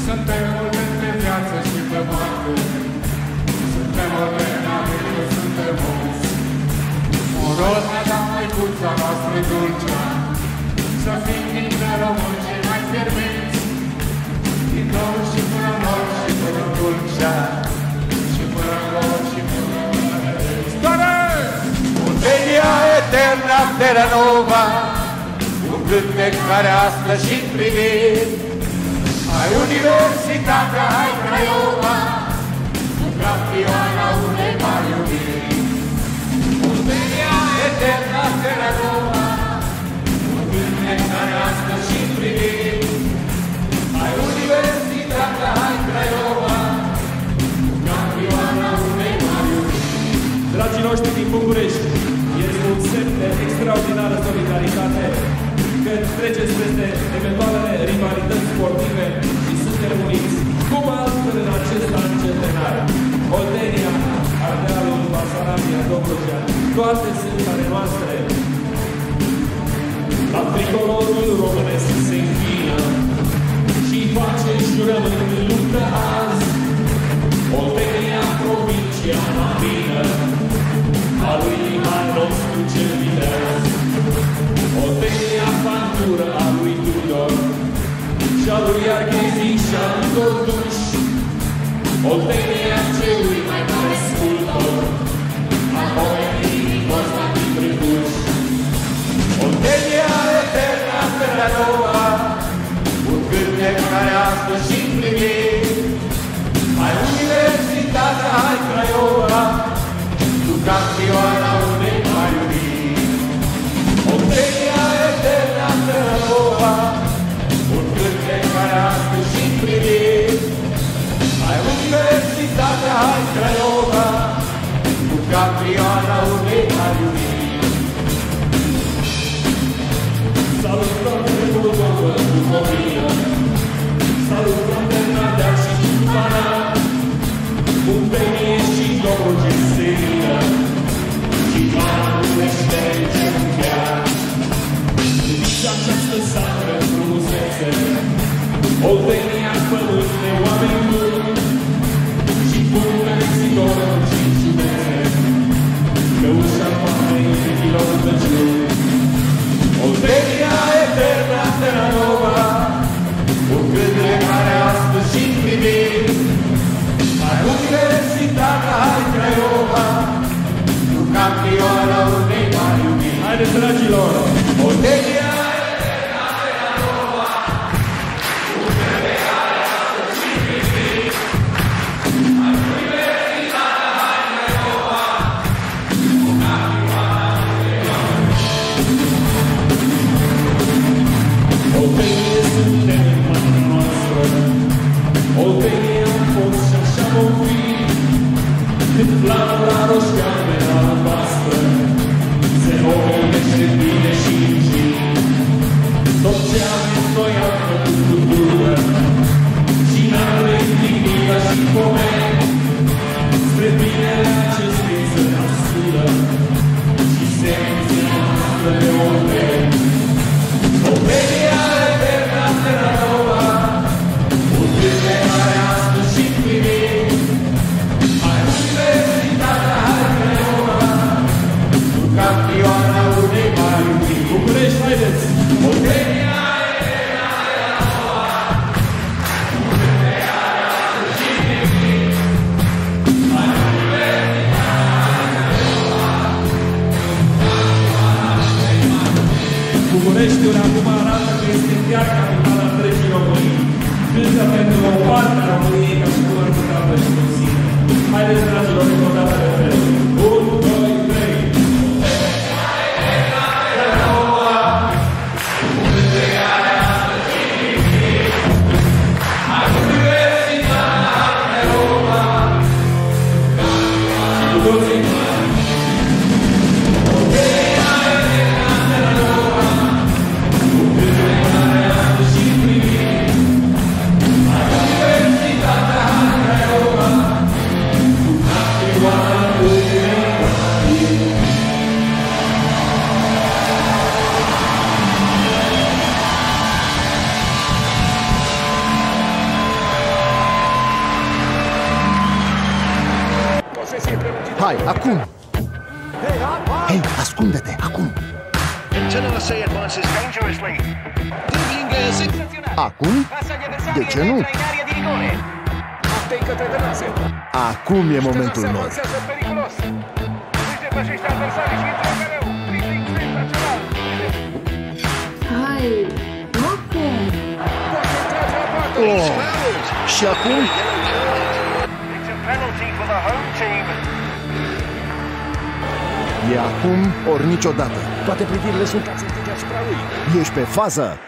suntem multe pe viață și pe moarte, suntem ordeni, amică, suntem mulți. Un rol mai da măicuța noastră dulce, să fim dintre români cei mai fierbiți, din nou și până nor și până dulcea, și până nor și până Stare! Oltenia eterna terra nova, un cântec care astă și privit. Ai Universitatea, ai Craiova, campioana unei mari iubiri. Oltenia eterna terra nova, un cântec care astă și privit. Ai Universitatea, ai Craiova, campioana unei mari iubiri. Dragii noștri din București, este un semn de extraordinară solidaritate că treceți peste eventualele rivalități sportive și suntem uniți. Cum altfel în acest an centenar? Oltenia, Ardealul, Basarabia, Dobrogea, toate sunt ale noastre. La tricolorul românesc se închină și face jurământ în luptă azi. Oltenia, provincia marină, a lui Mihai nostru cel viteaz. Oltenia, factură a lui Tudor, și a lui Arghezi și a lui Gorduș. Oltenia, celui mai mare sculptor, a poetii Constantin Brâcuș. Oltenia eterna terra nova, un cântec care astă și împlinit. Ai Universitatea, ai Craiova, tu campioana unei Universitatea, ai Craiova, tu campioana unei mari iubiri. Salutăm pe Moldova, Bucovina, salutăm pe Nardea și Cupana, Muntenie și Dobrogea Seria, și Manuește Cerchea. Nici această sacră frumusețe, Oltenia pământ de oameni buni, și iubitorul și ține pe ușa mamei fiilor de cer. Oltenia eterna Terra Nova, o câte care astăzi și privim, ai universitatea ai Craiova, cu campioana unei mari. Haideți, dragilor! Oltenia Laura roșcane albastră Se ogonește bine și încin Tot ce am înstoiat făcut cu dură Și n-am trăit nimica și pomen Spre se măsură Și semnul se noastră de Ești pe fază!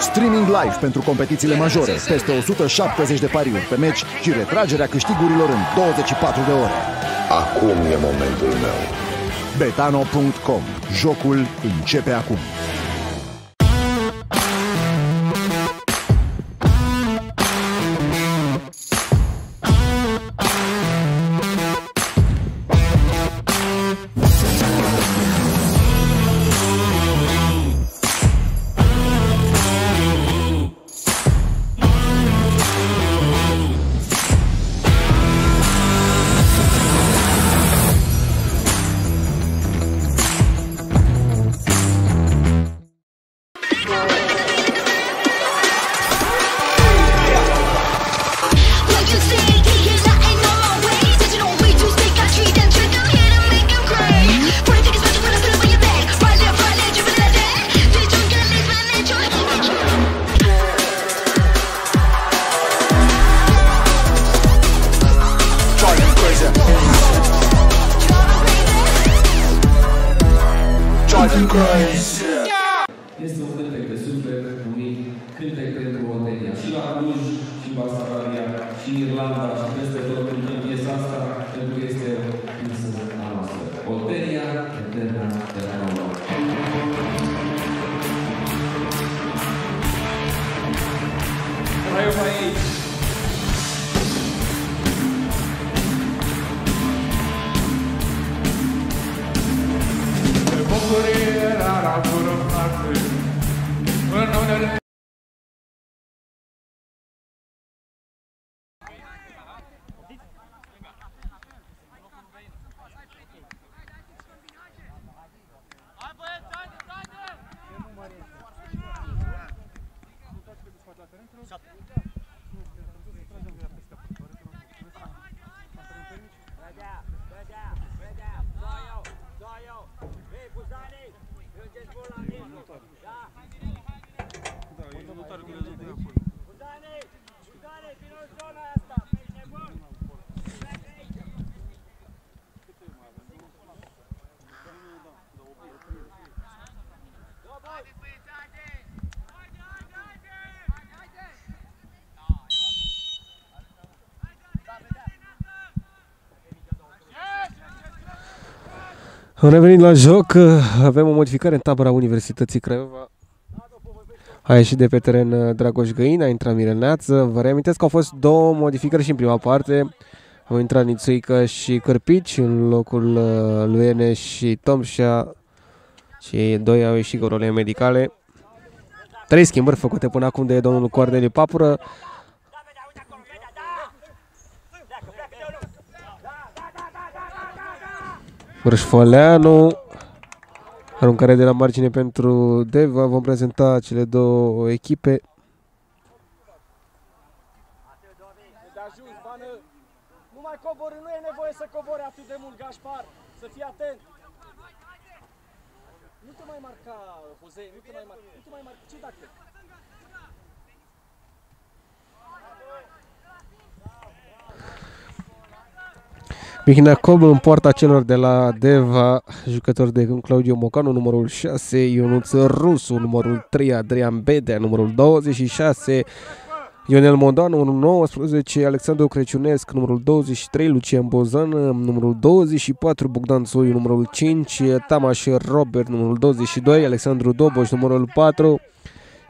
Streaming live pentru competițiile majore, peste 170 de pariuri pe meci și retragerea câștigurilor în 24 de ore. Acum e momentul meu. Betano.com. Jocul începe acum. Da? Buzane, Buzane, vină în zona asta, Am revenit la joc, avem o modificare în tabăra Universității Craiova. A ieșit de pe teren uh, Dragoș Găin, a intrat Mirel Neață. Vă reamintesc că au fost două modificări și în prima parte. Au intrat Nițuică și Cârpici în locul uh, lui Ene și Tomșa. Și doi au ieșit cu role medicale. Trei schimbări făcute până acum de domnul Corneliu Papură. Brășfoleanu Aruncare de la margine pentru Deva. Vom prezenta cele două echipe. De ajuns, bană. Nu mai coborâ, nu e nevoie să cobori atât de mult, Gașpar. Să fii atent. Nu te mai marca, Jose, nu te mai marca. Nu te mai marca. Ce dacă? Mihnea Cob în poarta celor de la Deva, jucători de când Claudiu Mocanu, numărul 6, Ionuț Rusu, numărul 3, Adrian Bedea, numărul 26, Ionel Mondan, numărul 19, Alexandru Creciunesc, numărul 23, Lucian Bozan, numărul 24, Bogdan Zoiu, numărul 5, Tamaș Robert, numărul 22, Alexandru Doboș, numărul 4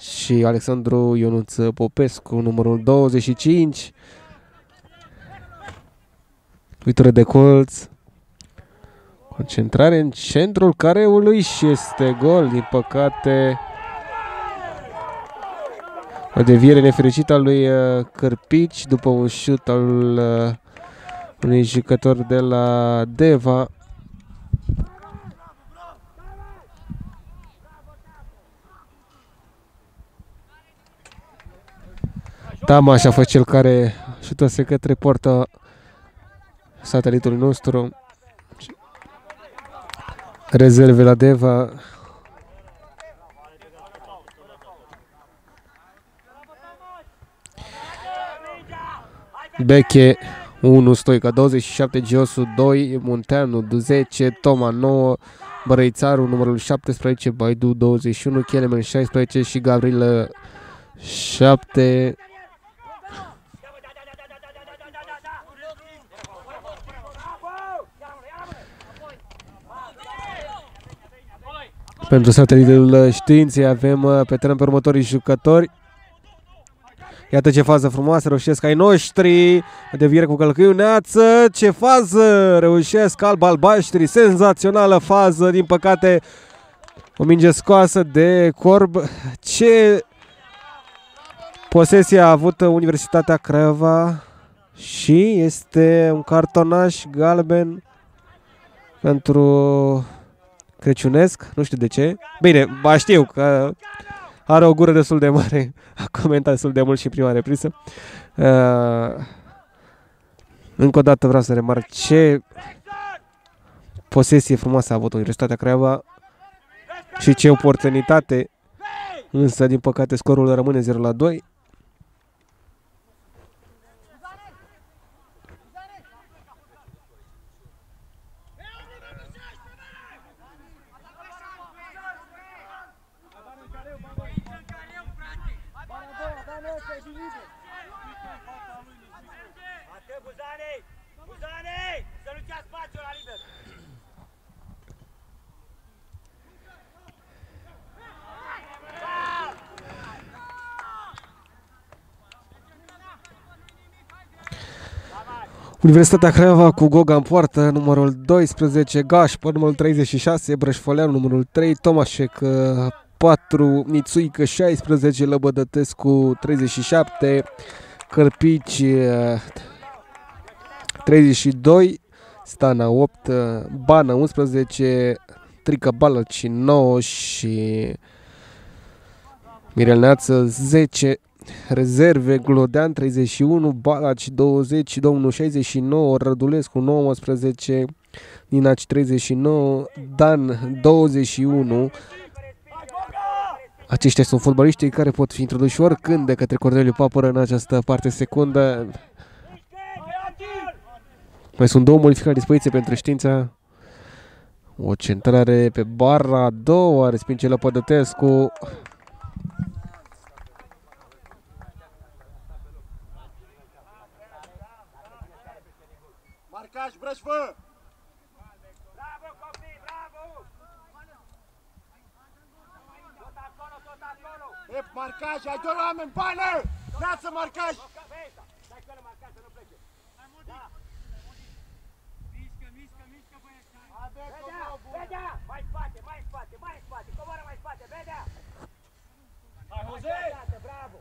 și Alexandru Ionuț Popescu, numărul 25. Uitură de colț. Concentrare în centrul careului și este gol, din păcate. O deviere nefericită a lui uh, Cărpici după un șut al uh, unui jucător de la Deva. Tamaș a fost cel care șutase către poarta satelitului nostru. Rezerve la Deva. Beche 1, Stoica 27, Giosu 2, Munteanu 10, Toma 9, Bărăițaru numărul 17, Baidu 21, Chelemen 16 și Gavril 7. Pentru satelitul științei avem uh, pe teren pe următorii jucători. Iată ce fază frumoasă reușesc ai noștri. Deviere cu călcâiul neață. Ce fază reușesc alb albaștri. Senzațională fază. Din păcate o minge scoasă de corb. Ce posesie a avut Universitatea Craiova și este un cartonaș galben pentru Crăciunesc, nu știu de ce. Bine, ba știu că are o gură destul de mare, a comentat destul de mult și în prima reprisă. Uh, încă o dată vreau să remarc ce posesie frumoasă a avut Universitatea Craiova și ce oportunitate, însă din păcate scorul rămâne 0 la 2. Atât, Buzane! Buzane! Să nu-ți ia spațiul la liber! Universitatea Craiova cu Goga în poartă, numărul 12, Gașpă, numărul 36, Brășfoleanu, numărul 3, Tomașec, 4, Nițuică, 16, Lăbădătescu, 37, Cărpici, 32, Stana 8, Bană 11, Trică Balăci 9 și Mirel Neață 10, rezerve Glodean 31, Balaci 20, domnul 69, Rădulescu 19, Ninaci 39, Dan 21. Aceștia sunt fotbaliștii care pot fi introduși oricând de către Corneliu Papără în această parte secundă. Mai sunt două modificări la dispoziție pentru știința. O centrare pe barra a doua, respinge Lăpădătescu. Marcaj, Brășvă! Bravo, copii, bravo! Tot acolo, tot acolo! E marcaj, ai doi oameni, bană! Lasă marcaj! Stai cu el marcat să nu plece. Da. Mișcă, mișcă, mișcă, băieți. Vedea, vedea! Mai în spate, mai în spate, mai în spate, coboară mai în spate, vedea! Hai, Jose! Bravo!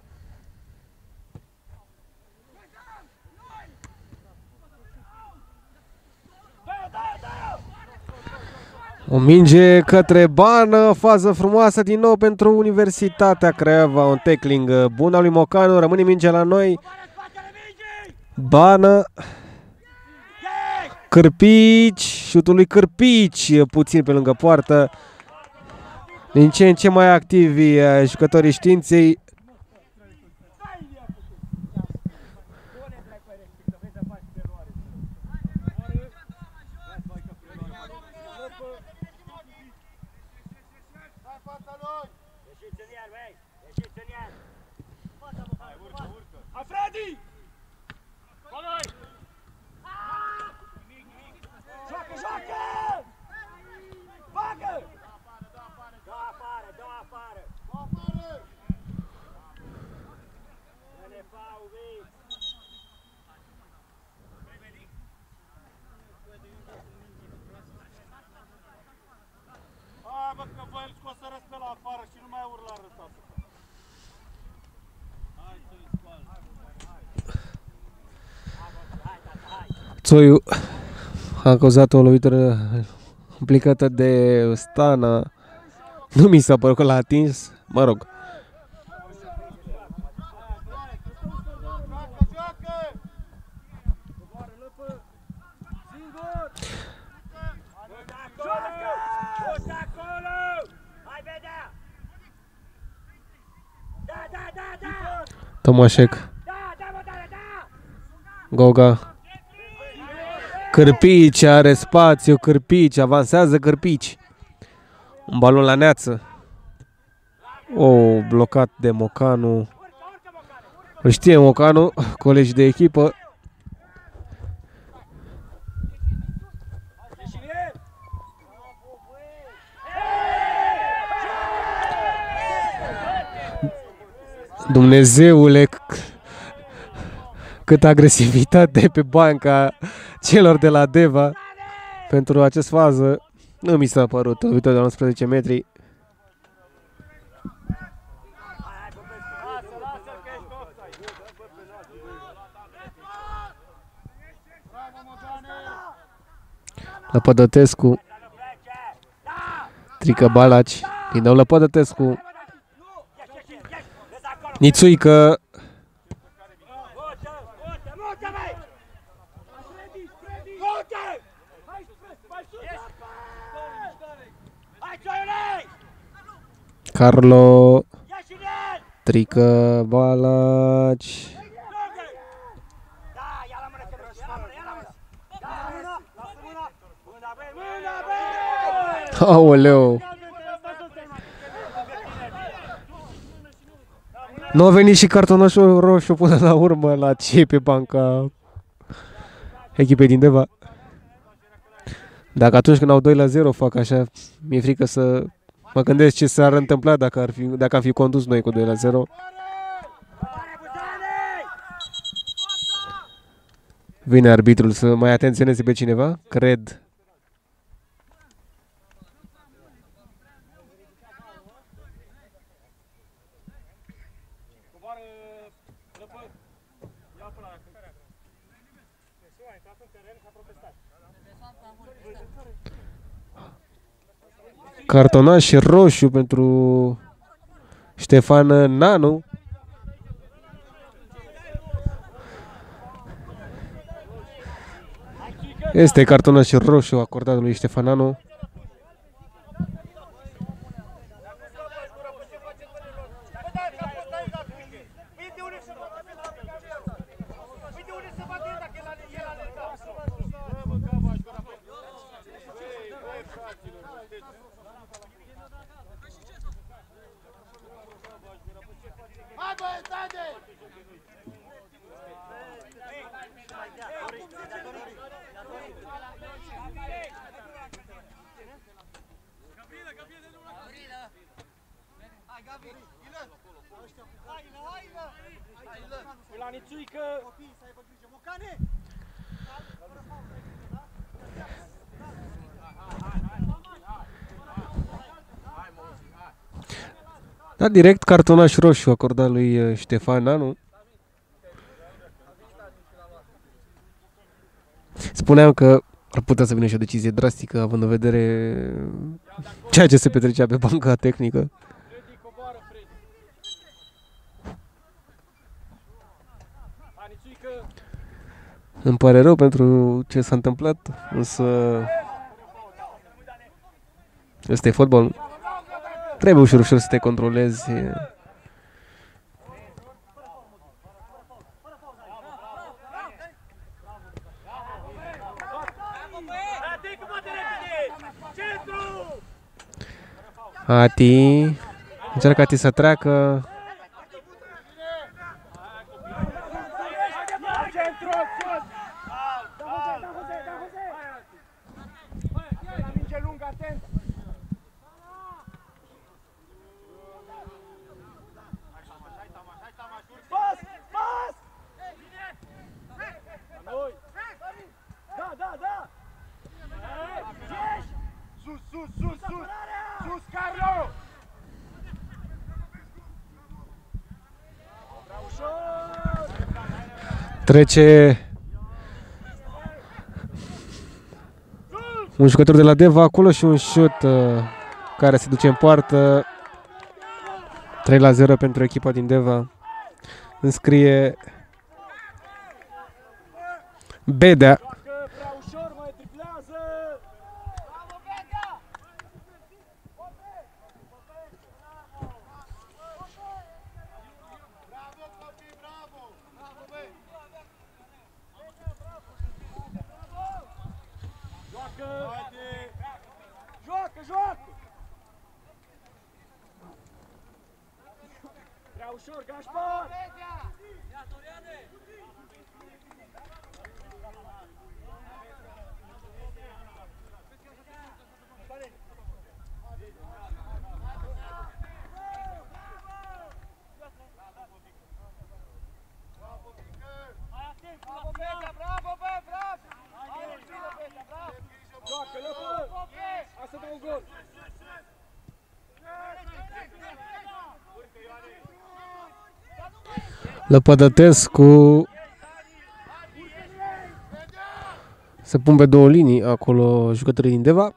O minge către bană, fază frumoasă din nou pentru Universitatea Craiova, un tackling bun al lui Mocanu, rămâne mingea la noi. Bană, Cârpici, șutul lui Cârpici, puțin pe lângă poartă. Din ce în ce mai activi eh, jucătorii științei. Ieșiți în el, băi! Ieșiți în el! Hai, Freddy! Joacă, joacă! Bagă! Dă afară, dă afară! Dă-ne faul, vii! Hai, bă, că voi îl scosărăți pe la afară și nu mai urla răsați. Hai să-i scoală. Țoiu a cauzat o lovitură aplicată de Stana. Nu mi s-a părut că l-a atins. Mă rog. Tot acolo! Hai, vedea! Da, da, da, da! Tomașec. Da, da, mă, da, da! Goga. Cârpici are spațiu, Cârpici, avansează Cârpici. Un balon la neață. O, blocat de Mocanu. Îl știe Mocanu, colegi de echipă. Dumnezeule, c- cât agresivitate pe banca celor de la Deva pentru acest fază. Nu mi s-a părut. O victorie de 11 metri. Lăpădătescu Trică Balaci. Din nou Lăpădătescu Nițuică Mută! Hai, Țoiule! Carlo Trică Balaci Da, ia la mână, te rog, ia la mână, ia la mână! Da, mâna, lasă mâna! Mâna, băi, mâna, băi! Aoleu Nu a venit și cartonașul roșu până la urmă la cei pe banca echipei din Deva. Dacă atunci când au 2 la 0 fac așa, mi-e frică să mă gândesc ce s-ar întâmpla dacă, ar fi, dacă am fi condus noi cu 2 la 0. Vine arbitrul să mai atenționeze pe cineva, cred. Coboară, lăpă. Ia până la cântare. Deci, a intrat în teren și a protestat. Cartonaș roșu pentru Ștefan Nanu. Hai, Chică! Este cartonaș roșu acordat lui Ștefananu. Hai Da, direct cartonaș roșu acordat lui uh, Ștefan Nanu. Spuneam că ar putea să vină și o decizie drastică, având în vedere ceea ce se petrecea pe banca tehnică. Îmi pare rău pentru ce s-a întâmplat, însă ăsta e fotbal. Trebuie ușor, ușor să te controlezi. Ati, încearcă Ati să treacă. Centru, sus! Da, Jose, da, Jose, da, Jose! La minge lungă, atent! Pas! Pas! La noi! Da, da, da! Sus, sus, sus, sus! Sus, Carlo! Prea ușor! Trece un jucător de la Deva acolo și un șut uh, care se duce în poartă. 3 la 0 pentru echipa din Deva. Înscrie Bedea. Prea ușor, mai triplează! Bravo, Bedea! Bravo, copii, bravo! Bravo, băi! Joacă! Joacă, joacă! Prea ușor, Gașpar! Bravo, Bedea, bravo, bă, bravo! Hai, Bedea, bravo! Joacă, lăpă! Hai să dau un gol! Lăpădătescu se pun pe două linii acolo jucătorii din Deva.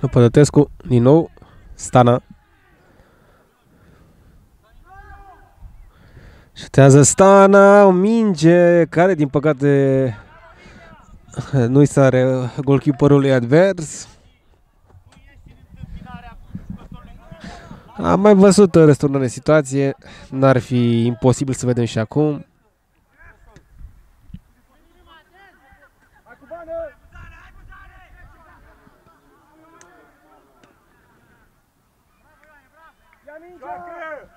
Lăpădătescu, din nou, Stana. Șutează Stana, o minge care din păcate nu-i sare golkeeperului advers. Am mai văzut răsturnare situație, n-ar fi imposibil să vedem și acum. Hai cu bană! Ia mingea! Joacă!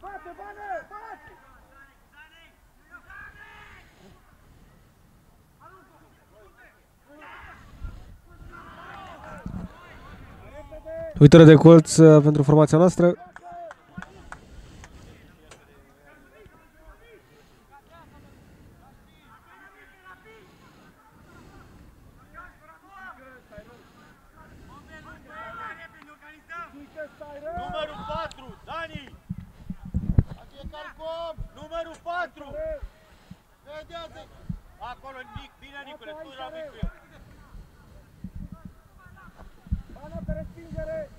Bate, bană! Bate! Uitare de colț uh, pentru formația noastră. Numărul 4, Dani! La fiecare cu om! Numărul 4! Vedează! Acolo, Nic, bine, Nicule, tu la mic cu el. Bană pe respingere!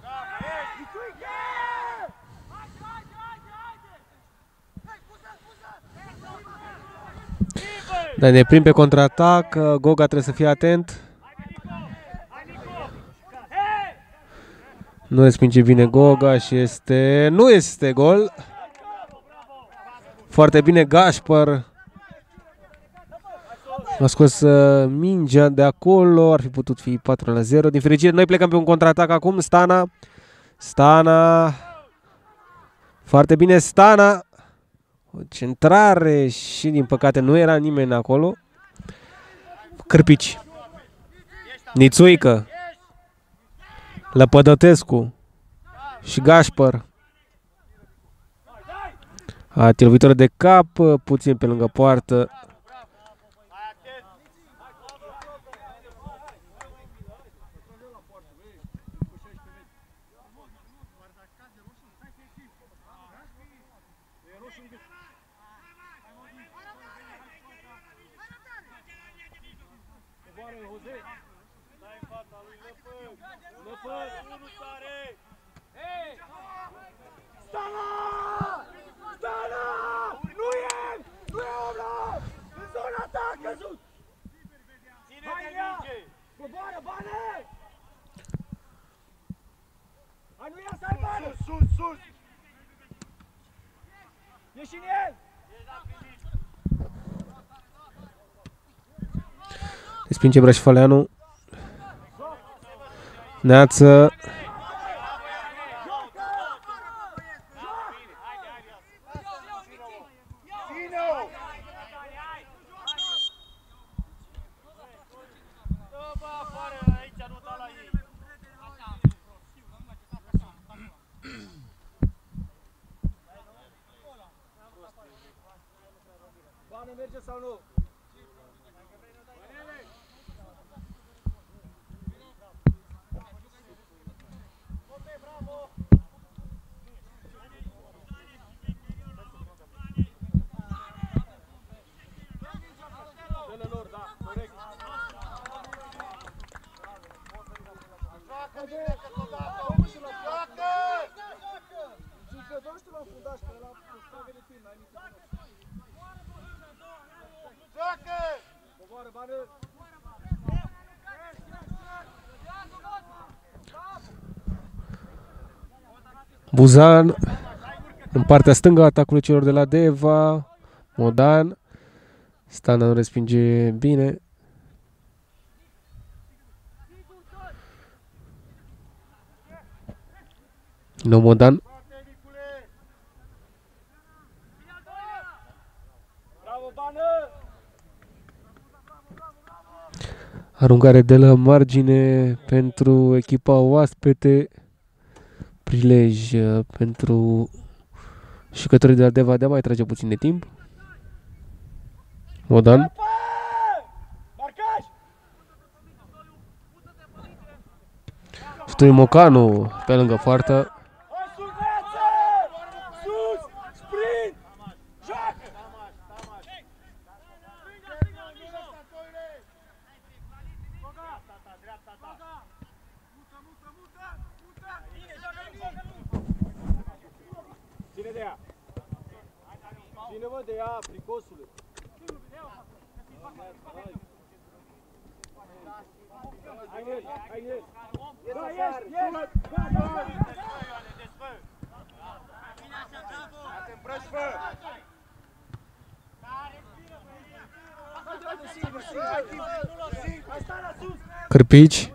Bravo, ești! Nicule! Dar ne prind pe contraatac, uh, Goga trebuie să fie atent. Nu respinge bine Goga și este... Nu este gol. Foarte bine Gașpăr. A scos uh, mingea de acolo, ar fi putut fi 4 la 0. Din fericire, noi plecăm pe un contraatac acum. Stana. Stana. Foarte bine Stana. O centrare și din păcate nu era nimeni acolo. Cârpici. Nițuică. Lăpădătescu. Și Gașpăr. A lovitură de cap, puțin pe lângă poartă. Stana! Stana! Nu e! Nu e om la! În zona ta a căzut! Ține de minge! Coboară, bane! Hai nu ia să ai bani! Sus, sus, sus! Ieși în el! Respinge Brășfăleanu. Neață. Ține-o! Bane merge sau nu? Dă-le lor, da, corect. Joacă, bine, că tot dată. Joacă! Zică, dă știu la un fundaș, că ăla stave de film, ai nici Joacă! Coboară, bană! Buzan. În partea stângă a atacului celor de la Deva. Modan. Stana nu respinge bine. No Modan. Bravo, bană! Aruncare de la margine pentru echipa oaspete. Prilej uh, pentru jucătorii de la Deva de a mai trage puțin de timp. Modan. Marcaj! Stui Mocanu pe lângă poartă. Hai sus, neață! Sus! Sprint! Joacă! Ține de ea! Ține mă de ea, fricosule! Hai, Nel, hai, Nel! Da, ești, ești! Da, da! Cârpici.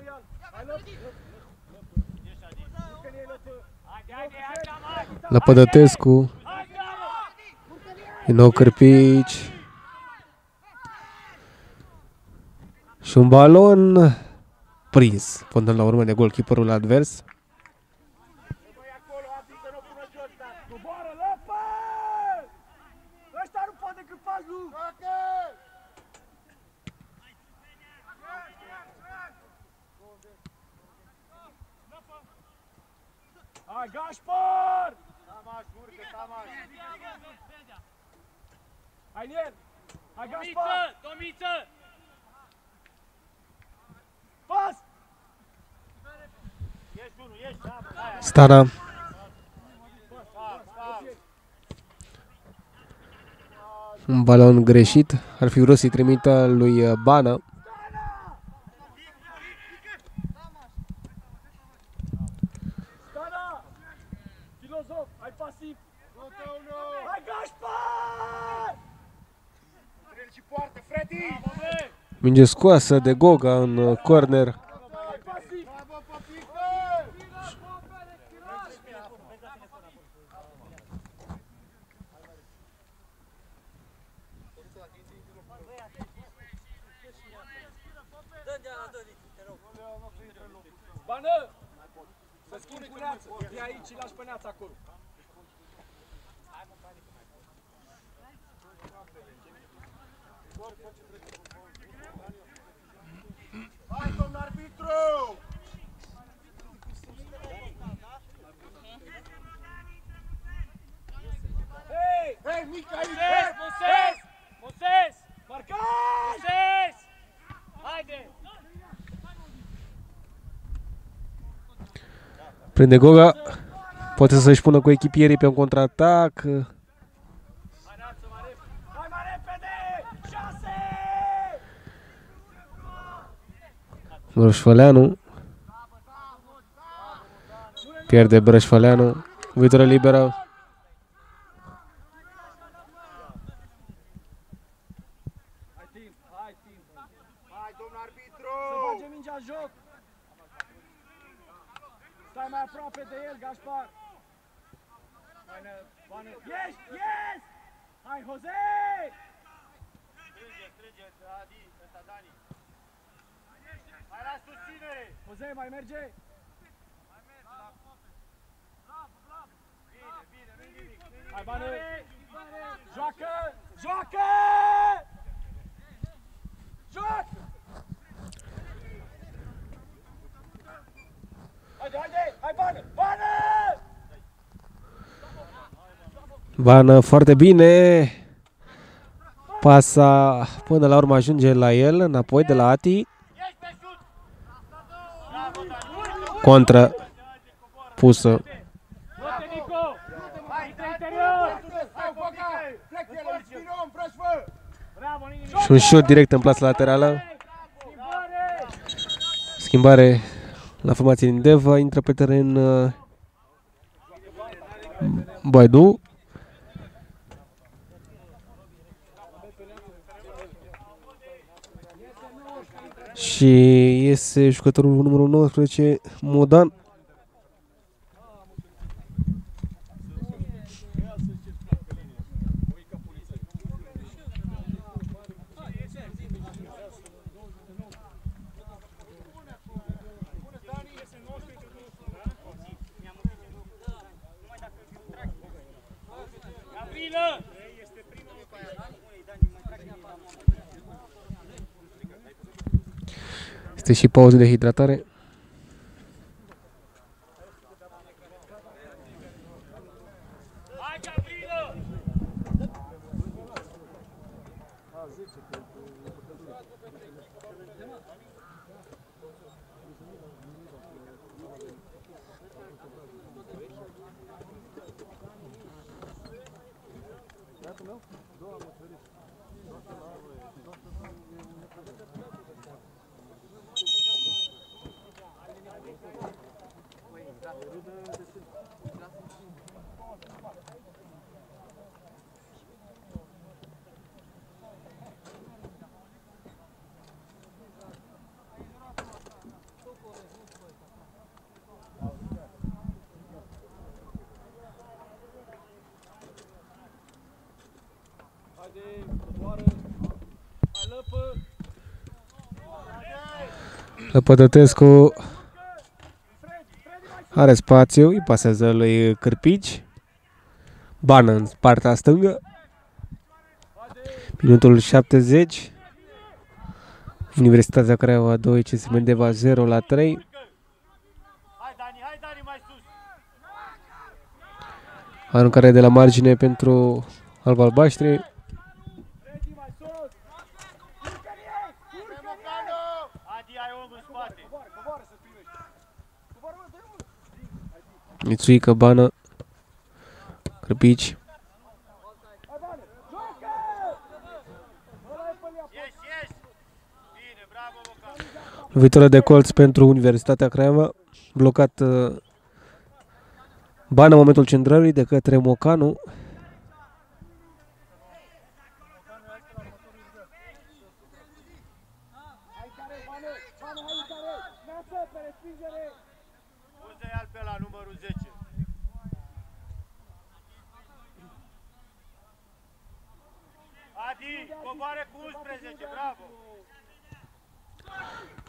Lăpădătescu. Din nou Cârpici. Și un balon prins până la urmă de golkeeperul advers. Coboară, lăpă! Ăștia nu pot decât faci lu! Hai, Gașpar! Tamaș, urcă, Tamaș! Hai, Nier! Hai, Gașpar! Tomiță! Pas! Ești unul, ești, da, hai, hai. Stana. Pas, pas! Un balon greșit. Ar fi vrut să-i trimită lui uh, Bana. Stana! Filozof, hai pasiv! Hai Gașpar! Trebuie și poartă, Freddy! Minge scoasă de Goga în uh, corner. Hai pasiv! Bravo, papică! Bană! Să schimbi cu neață. E aici și lași pe neață acolo. Hai, domn arbitru! Hei! Hei, mică aici! Moses! Moses! Moses! Marcaj! Moses! Haide! Prinde Goga. Poate să-și pună cu echipierii pe un contraatac. Hai mai repede! Șase! Brășfăleanu. Pierde Brășfăleanu. Viitoră liberă. Hai timp, hai timp. Hai, domn arbitru! Să bage mingea în joc. Stai mai aproape de el, Gaspar. Hai, ne, bană. Ești, ești! Hai, Jose! Strânge, strânge, Adi, ăsta Dani. Hai la susținere! Jose, mai merge? Bine, bine, nu nimic, nu nimic. Hai, bană! Joacă! Joacă! Joacă! Haide, haide! Hai, bană! Bană! Bană foarte bine. Pasa până la urmă ajunge la el, înapoi de la Ati. Contră pusă. Du-te, Nico! Hai, intră interior! Hai, Boca! Plec el, îl spin om, proșvă! Bravo, Nini! Și un șut direct în plasă laterală. Schimbare! Schimbare la formație din Deva. Intră pe teren uh, Baidu. Și iese jucătorul numărul 19, Modan. Este și pauză de hidratare. Hai, Gavrilă! Haide, coboară! Hai, lăpă! Lăpătătescu are spațiu, îi pasează lui Cârpici. Bană în partea stângă. Minutul 70. Universitatea Craiova 2, CSM Deva 0 la 3. Hai, Dani, hai, Dani, mai sus! Aruncare de la margine pentru Alba Albaștri. Mitsui Cabana, Crăpici. Vitoră de colț pentru Universitatea Craiova, blocat uh, Bana în momentul centrării de către Mocanu.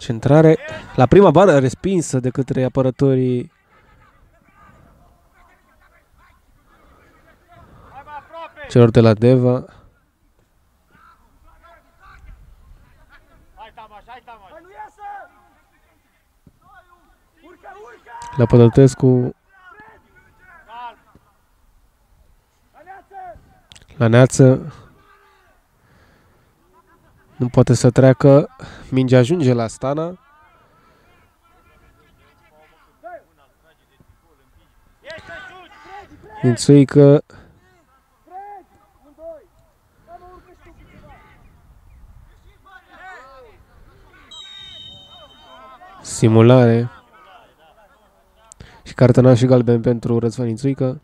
Centrare la prima bară respinsă de către apărătorii celor de la Deva. La Pădăltescu. La Neață. Nu poate să treacă. Mingea ajunge la Stana. Înțuică simulare și cartonaș și galben pentru Răzvan Ințuică.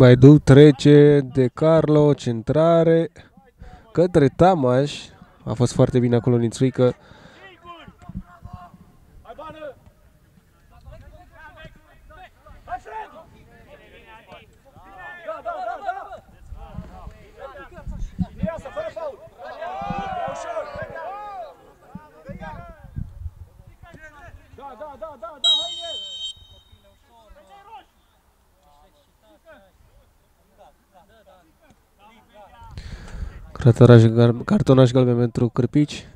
Maidu trece de Carlo, centrare către Tamaș. A fost foarte bine acolo Nițuică. Cartonaș, gar, cartonaș galben pentru Cârpici.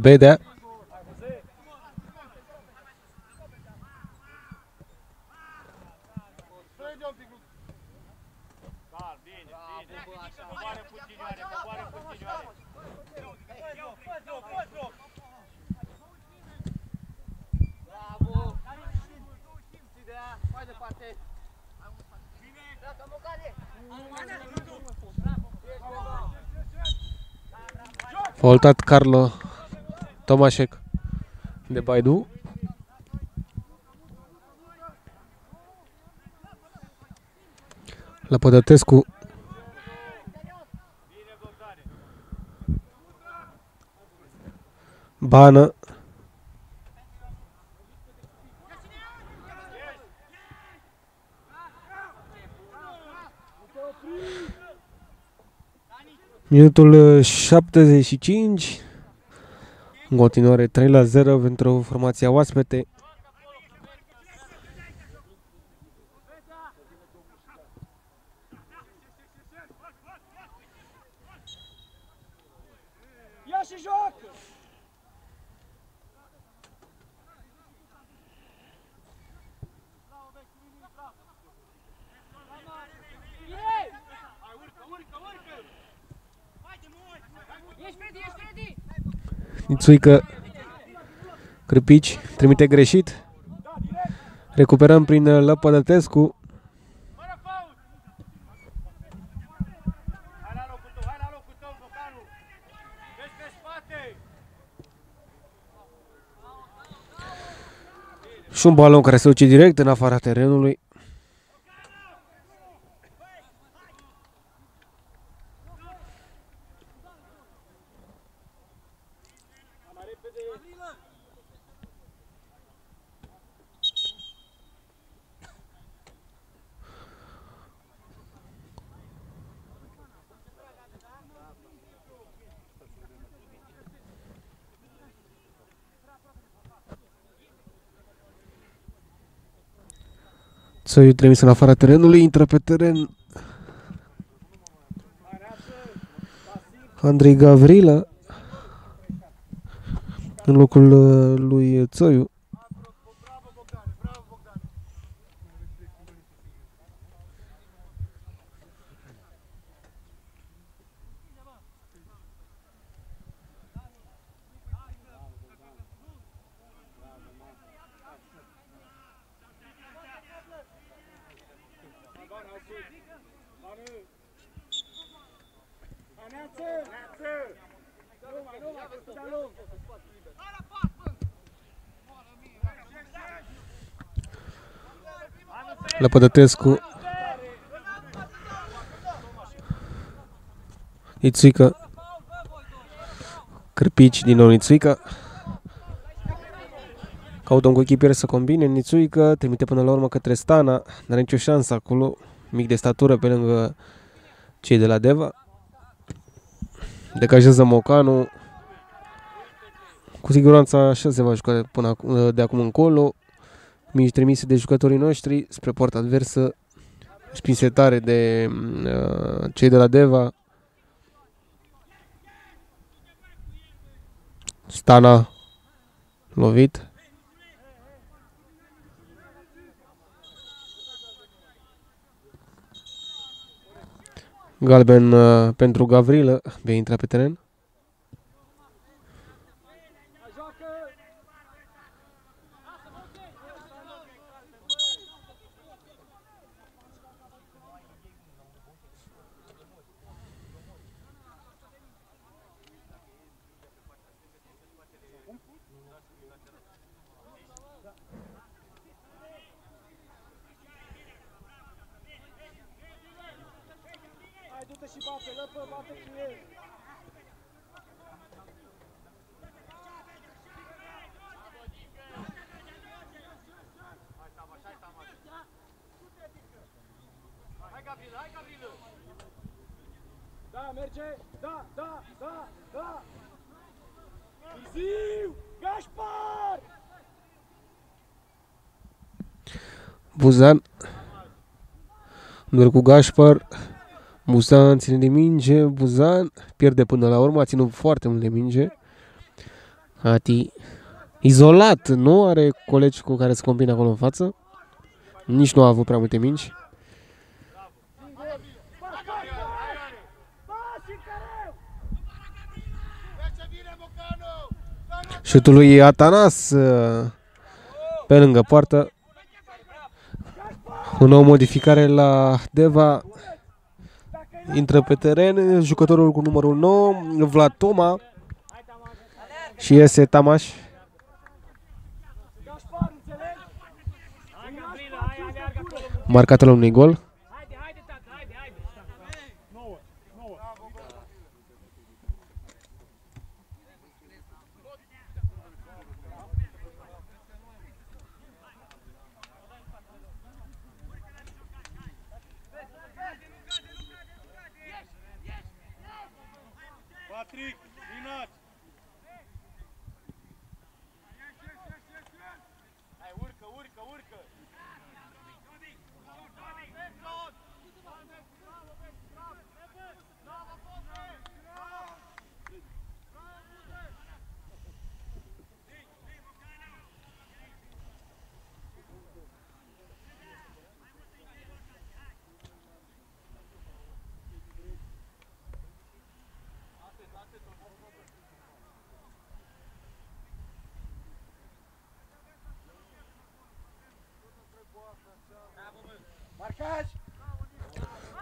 Bedea. Voltat Carlo Tomașec de Baidu. La Pădătescu. Bană. Minutul 75 în continuare 3 la 0 pentru formația oaspete. Locul tău, hai la locul tău, Bocanu! Vezi pe spate! Și un balon care se duce direct în afara terenului. Țoiu trimis în afara terenului, intră pe teren Andrei Gavrilă în locul uh, lui Țoiu. Lăpădătescu Ițuică Cârpici din nou Nițuică. Caută un coechipier să combine. Nițuică trimite până la urmă către Stana. Nu are nicio șansă acolo. Mic de statură pe lângă cei de la Deva. Decajează Mocanu. Cu siguranță așa se va juca până ac- de acum încolo Mici trimise de jucătorii noștri spre poarta adversă Spin setare de uh, cei de la Deva. Stana lovit. Galben uh, pentru Gavrilă Vei intra pe teren Hai, du-te și bate, lăpă, bate cu el. Hai, Gabriel, hai, Gabriel! Da, merge, da, da, da, da. Târziu! Gașpar! Buzan Doar cu Gașpar Buzan ține de minge Buzan pierde până la urmă A ținut foarte mult de minge. Ati Izolat Nu? Are colegi cu care să combine acolo în față. Nici nu a avut prea multe mingi. Șutul lui Atanas uh, Pe lângă poartă O nouă modificare la Deva. Intră pe teren Jucătorul cu numărul 9 Vlad Toma. Și iese Tamaș. Marcatul unui gol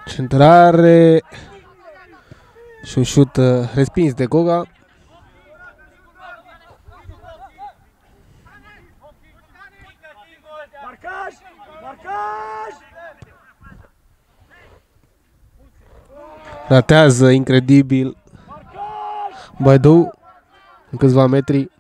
Centrare și un șut uh, respins de Goga. Marcaj! Marcaj! Ratează incredibil. Baidu în câțiva metri.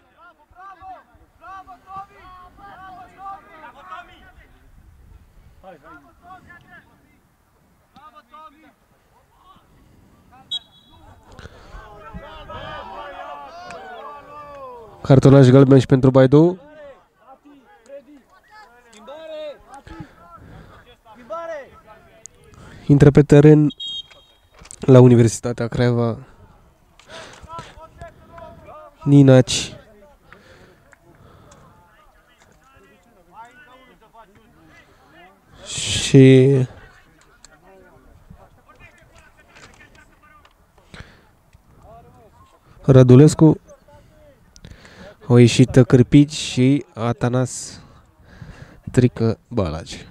Cartonaj galben și pentru Baidu. Intră pe teren la Universitatea Craiova. Ninaci. Și Rădulescu au ieșit Cârpici și Atanas Trică Balagi.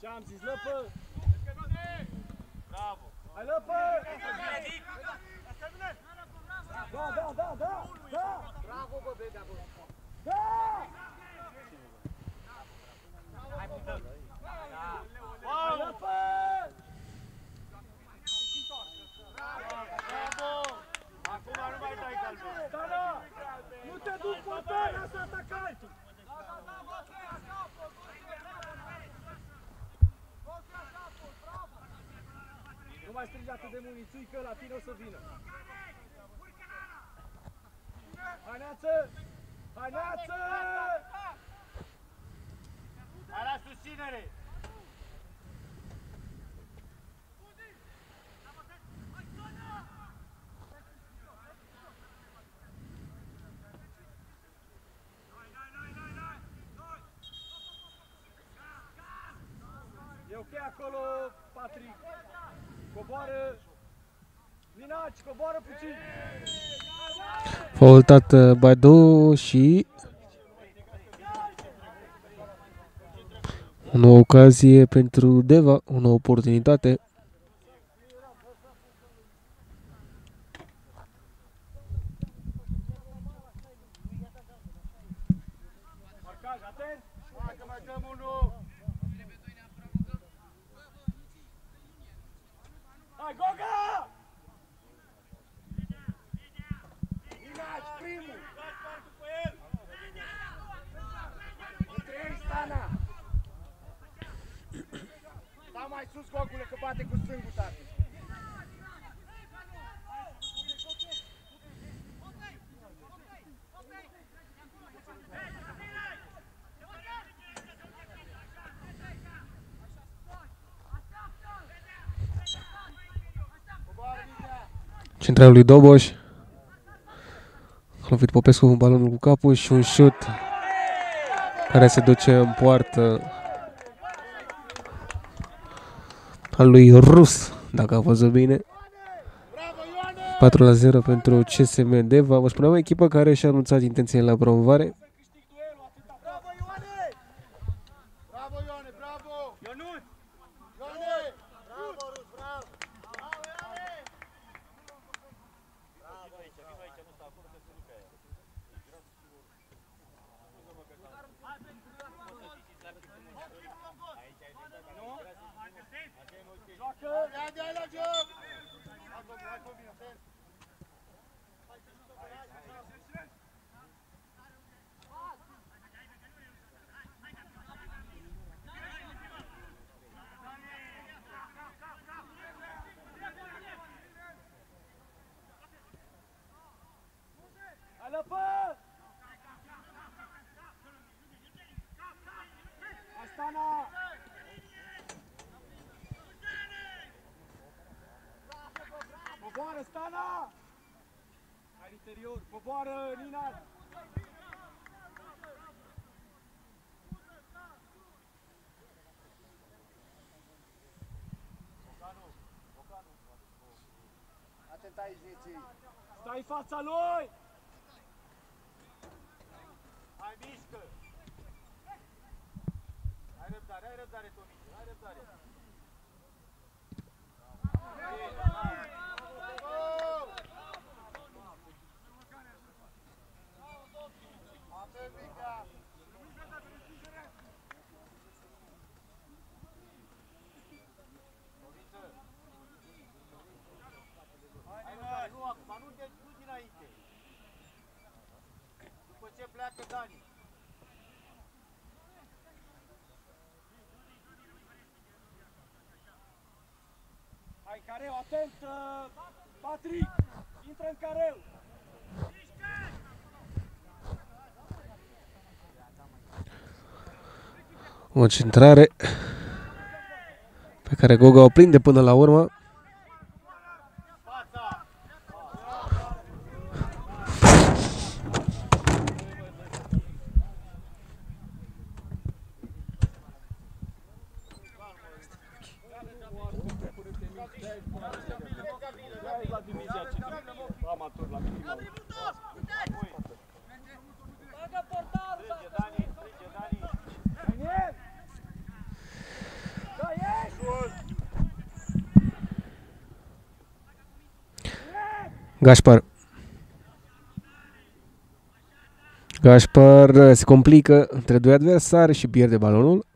Ce am zis, lăpă? Bravo! Hai, lăpă! Da, da, da, da, da! Bravo, bă, Bedea, bă! Da! Hai, lăpă! Acum nu mai dai galben. Stana! Nu te duci portarea să atacă altul! Nu mai strigi atât de mult, nițui, că la tine o să vină. Hai, Neață! Hai, Neață! Hai la susținere! E ok acolo, Patrick. Coboară. Minaci, coboară puțin. Faultat uh, Baidu și o nouă ocazie pentru Deva, o nouă oportunitate. Marcaj, atent. Hai că mai dăm unul. Hai, Goga! Minaci, primul. Între ei, Stana. Da mai sus, Gogule, că bate cu stângul, tati. Centralul lui Doboș. A lovit Popescu cu balonul cu capul și un șut care se duce în poartă al lui Rus, dacă a văzut bine. 4 la 0 pentru CSM Deva. Vă spuneam o echipă care și-a anunțat intențiile la promovare. Bravo, Ioane! Bravo, Ioane, bravo! Ionuț! Ioane! Bravo, Rus, bravo! Bravo, Ioane! Bravo aici, vino aici, nu stau acolo, că se rupe aia. Joacă! Ia de la joc! Hai, Gogu, hai, Gogu, atent! Hai, lăpă! Hai, Stana! Coboară, Stana! Hai, în interior! Coboară, Nina! Atent aici, Niții! Stai în fața lui! Hai, mișcă! Hai răbdare, hai răbdare, Tomici, hai răbdare! Hai, mă, nu acum, nu, de, nu dinainte. După ce pleacă Dani. Hai, careu, atent, uh, Patrick! Intră în careu! O centrare pe care Goga o prinde până la urmă. la divizia ce amator la minimal. Strânge, Dani, strânge, Dani. Daniel! Da, ieși! Gașpar. Gașpar uh, se complică între doi adversari și pierde balonul.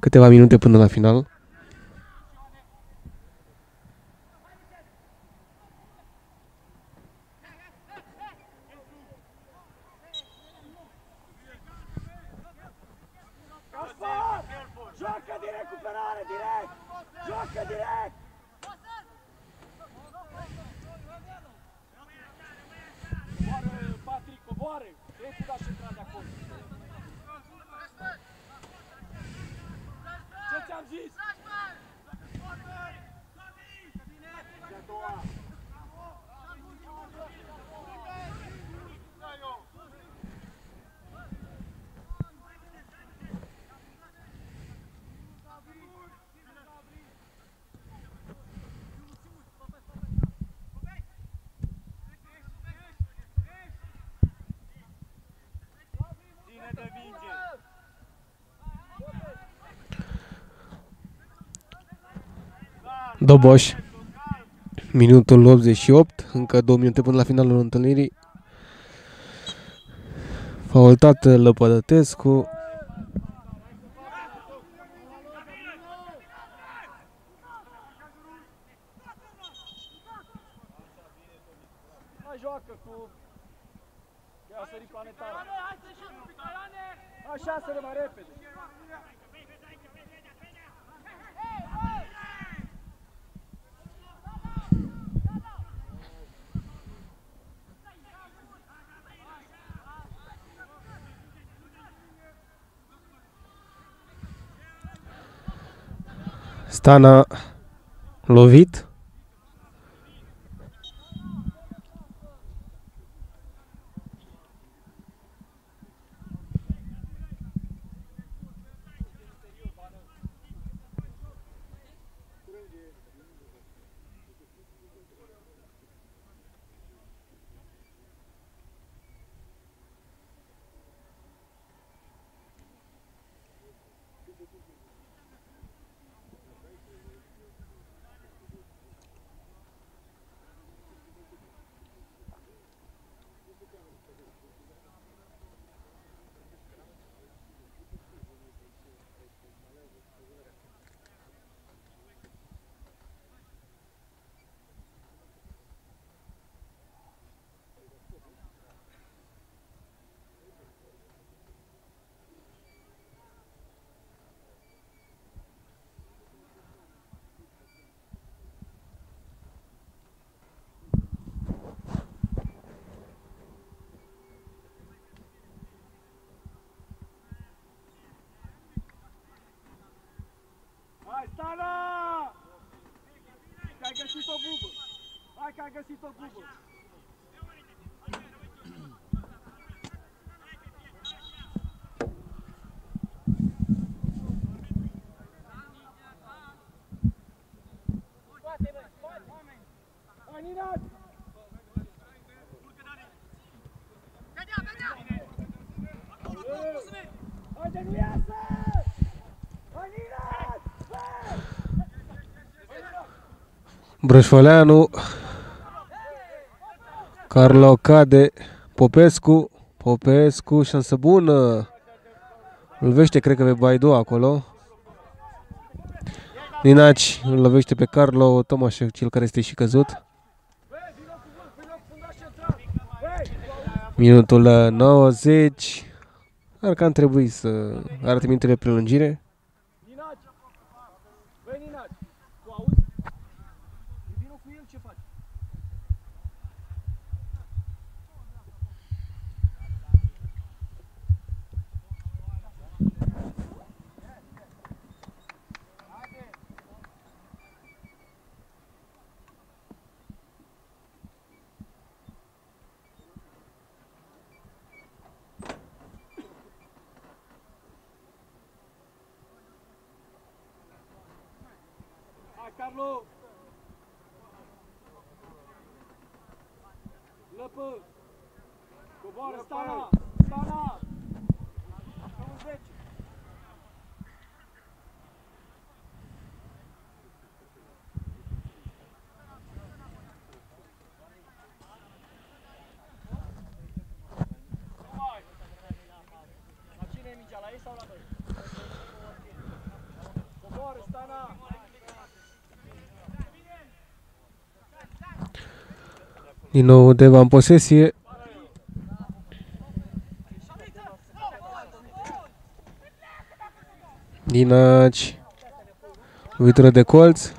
Câteva minute până la final. Gaspar! Joacă din recuperare, direct! Joacă direct! Coboară, Patrick, coboară! Trebuie da și intra de acolo. Ce ți-am zis? De a doua. Ține de minge! Doboș. Minutul 88, încă două minute până la finalul întâlnirii. Faultat Lăpădătescu. Mai joacă cu... Ia sări planetară. Așa să le mai repede. Stana lovit. Hai, Stana! Că ai găsit o bubă. Hai că ai găsit o bubă. Brășfoleanu. Carlo cade. Popescu. Popescu, șansă bună. Îl lovește, cred că pe Baidu acolo. Ninaci îl lovește pe Carlo Tomașev, cel care este și căzut. Minutul uh, 90. Ar că am trebuit să arate minutele prelungire. Ninaci! Băi, Ninaci, tu auzi? Vino cu el ce faci? Hai, Carlo! Lăpă! Coboară, Stana! Stana! Sunt 10! La cine e mingea? La ei sau la noi? Coboară, Stana! Din nou Deva în posesie. Dinaci. Lovitură de colț.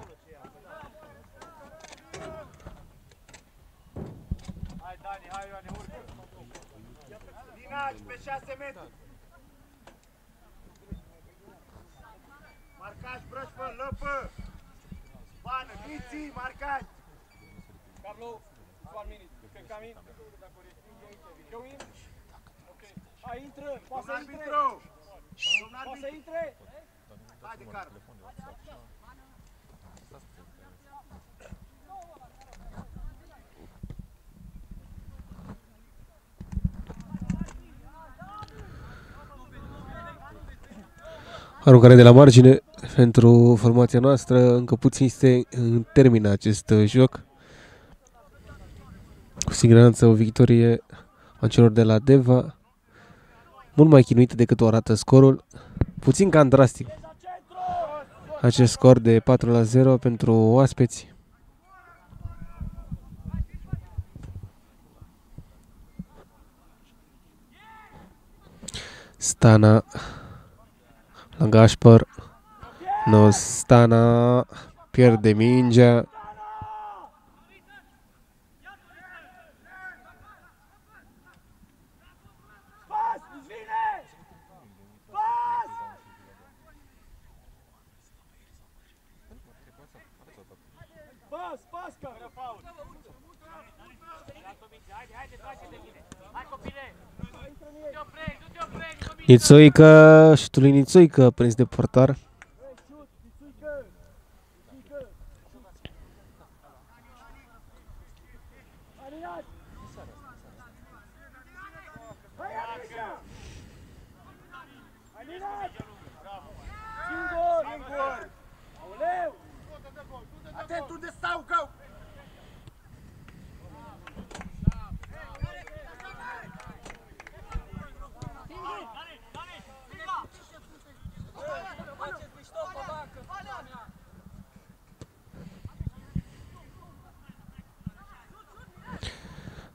Dinaci pe 6 metri. Marcați brășpă, lăpă. Bană, Miții, marcați. Carlo, one minute. You can come in. Go in. Okay. Hai, intră. Poate să intre. Poate să intre. Haide, Carlo. Aruncare de la margine pentru formația noastră. Încă puțin se termină acest uh, joc. Cu siguranță o victorie a celor de la Deva. Mult mai chinuită decât o arată scorul. Puțin cam drastic. Acest scor de 4 la 0 pentru oaspeți. Stana la Gașpăr. No, Stana pierde mingea. Pas, îți vine! Pas! Pas, pas, Carlo. Haide, haide, face de tine. Hai, copile! Du-te oprei, du-te oprei, copile! Nițoică, șutul lui Nițoică prins de portar. Singur! Singur! Aoleu! Atent unde stau, cău!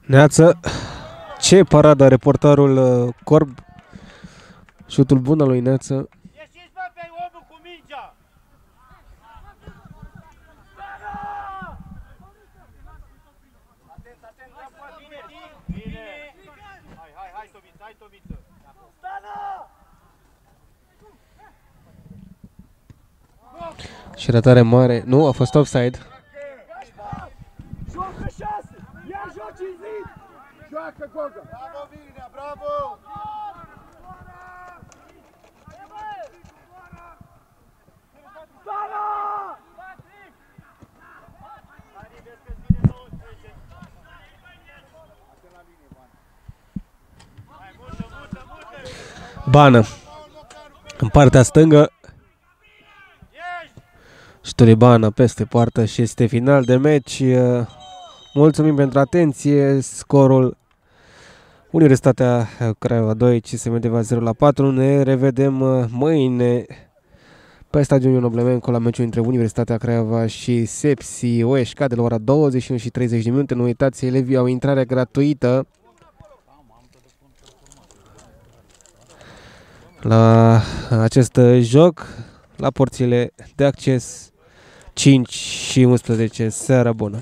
Neață, ce paradă are portarul uh, Corb. Șutul bun al lui Neață. Ieșiți, bă, pe omul cu mingea! Atent, atent, Bine, bine! Bine! Hai, hai, hai, Tomiță, hai, Tomiță! Și ratare mare. Nu, a fost offside. Joacă șase! Ia joci în zi! Joacă Goga! Bravo, Virinea, bravo! Stana! Bană. În partea stângă. Șturibana peste poartă și este final de meci. Uh, Mulțumim pentru atenție. Scorul Universitatea Craiova 2, CSM Deva 0 la 4. Ne revedem uh, mâine pe stadionul Noblemenco la meciul între Universitatea Craiova și Sepsi OSK de la ora 21 și 30 de minute. Nu uitați, elevii au intrare gratuită la acest joc, la porțile de acces 5 și 11. Seara bună!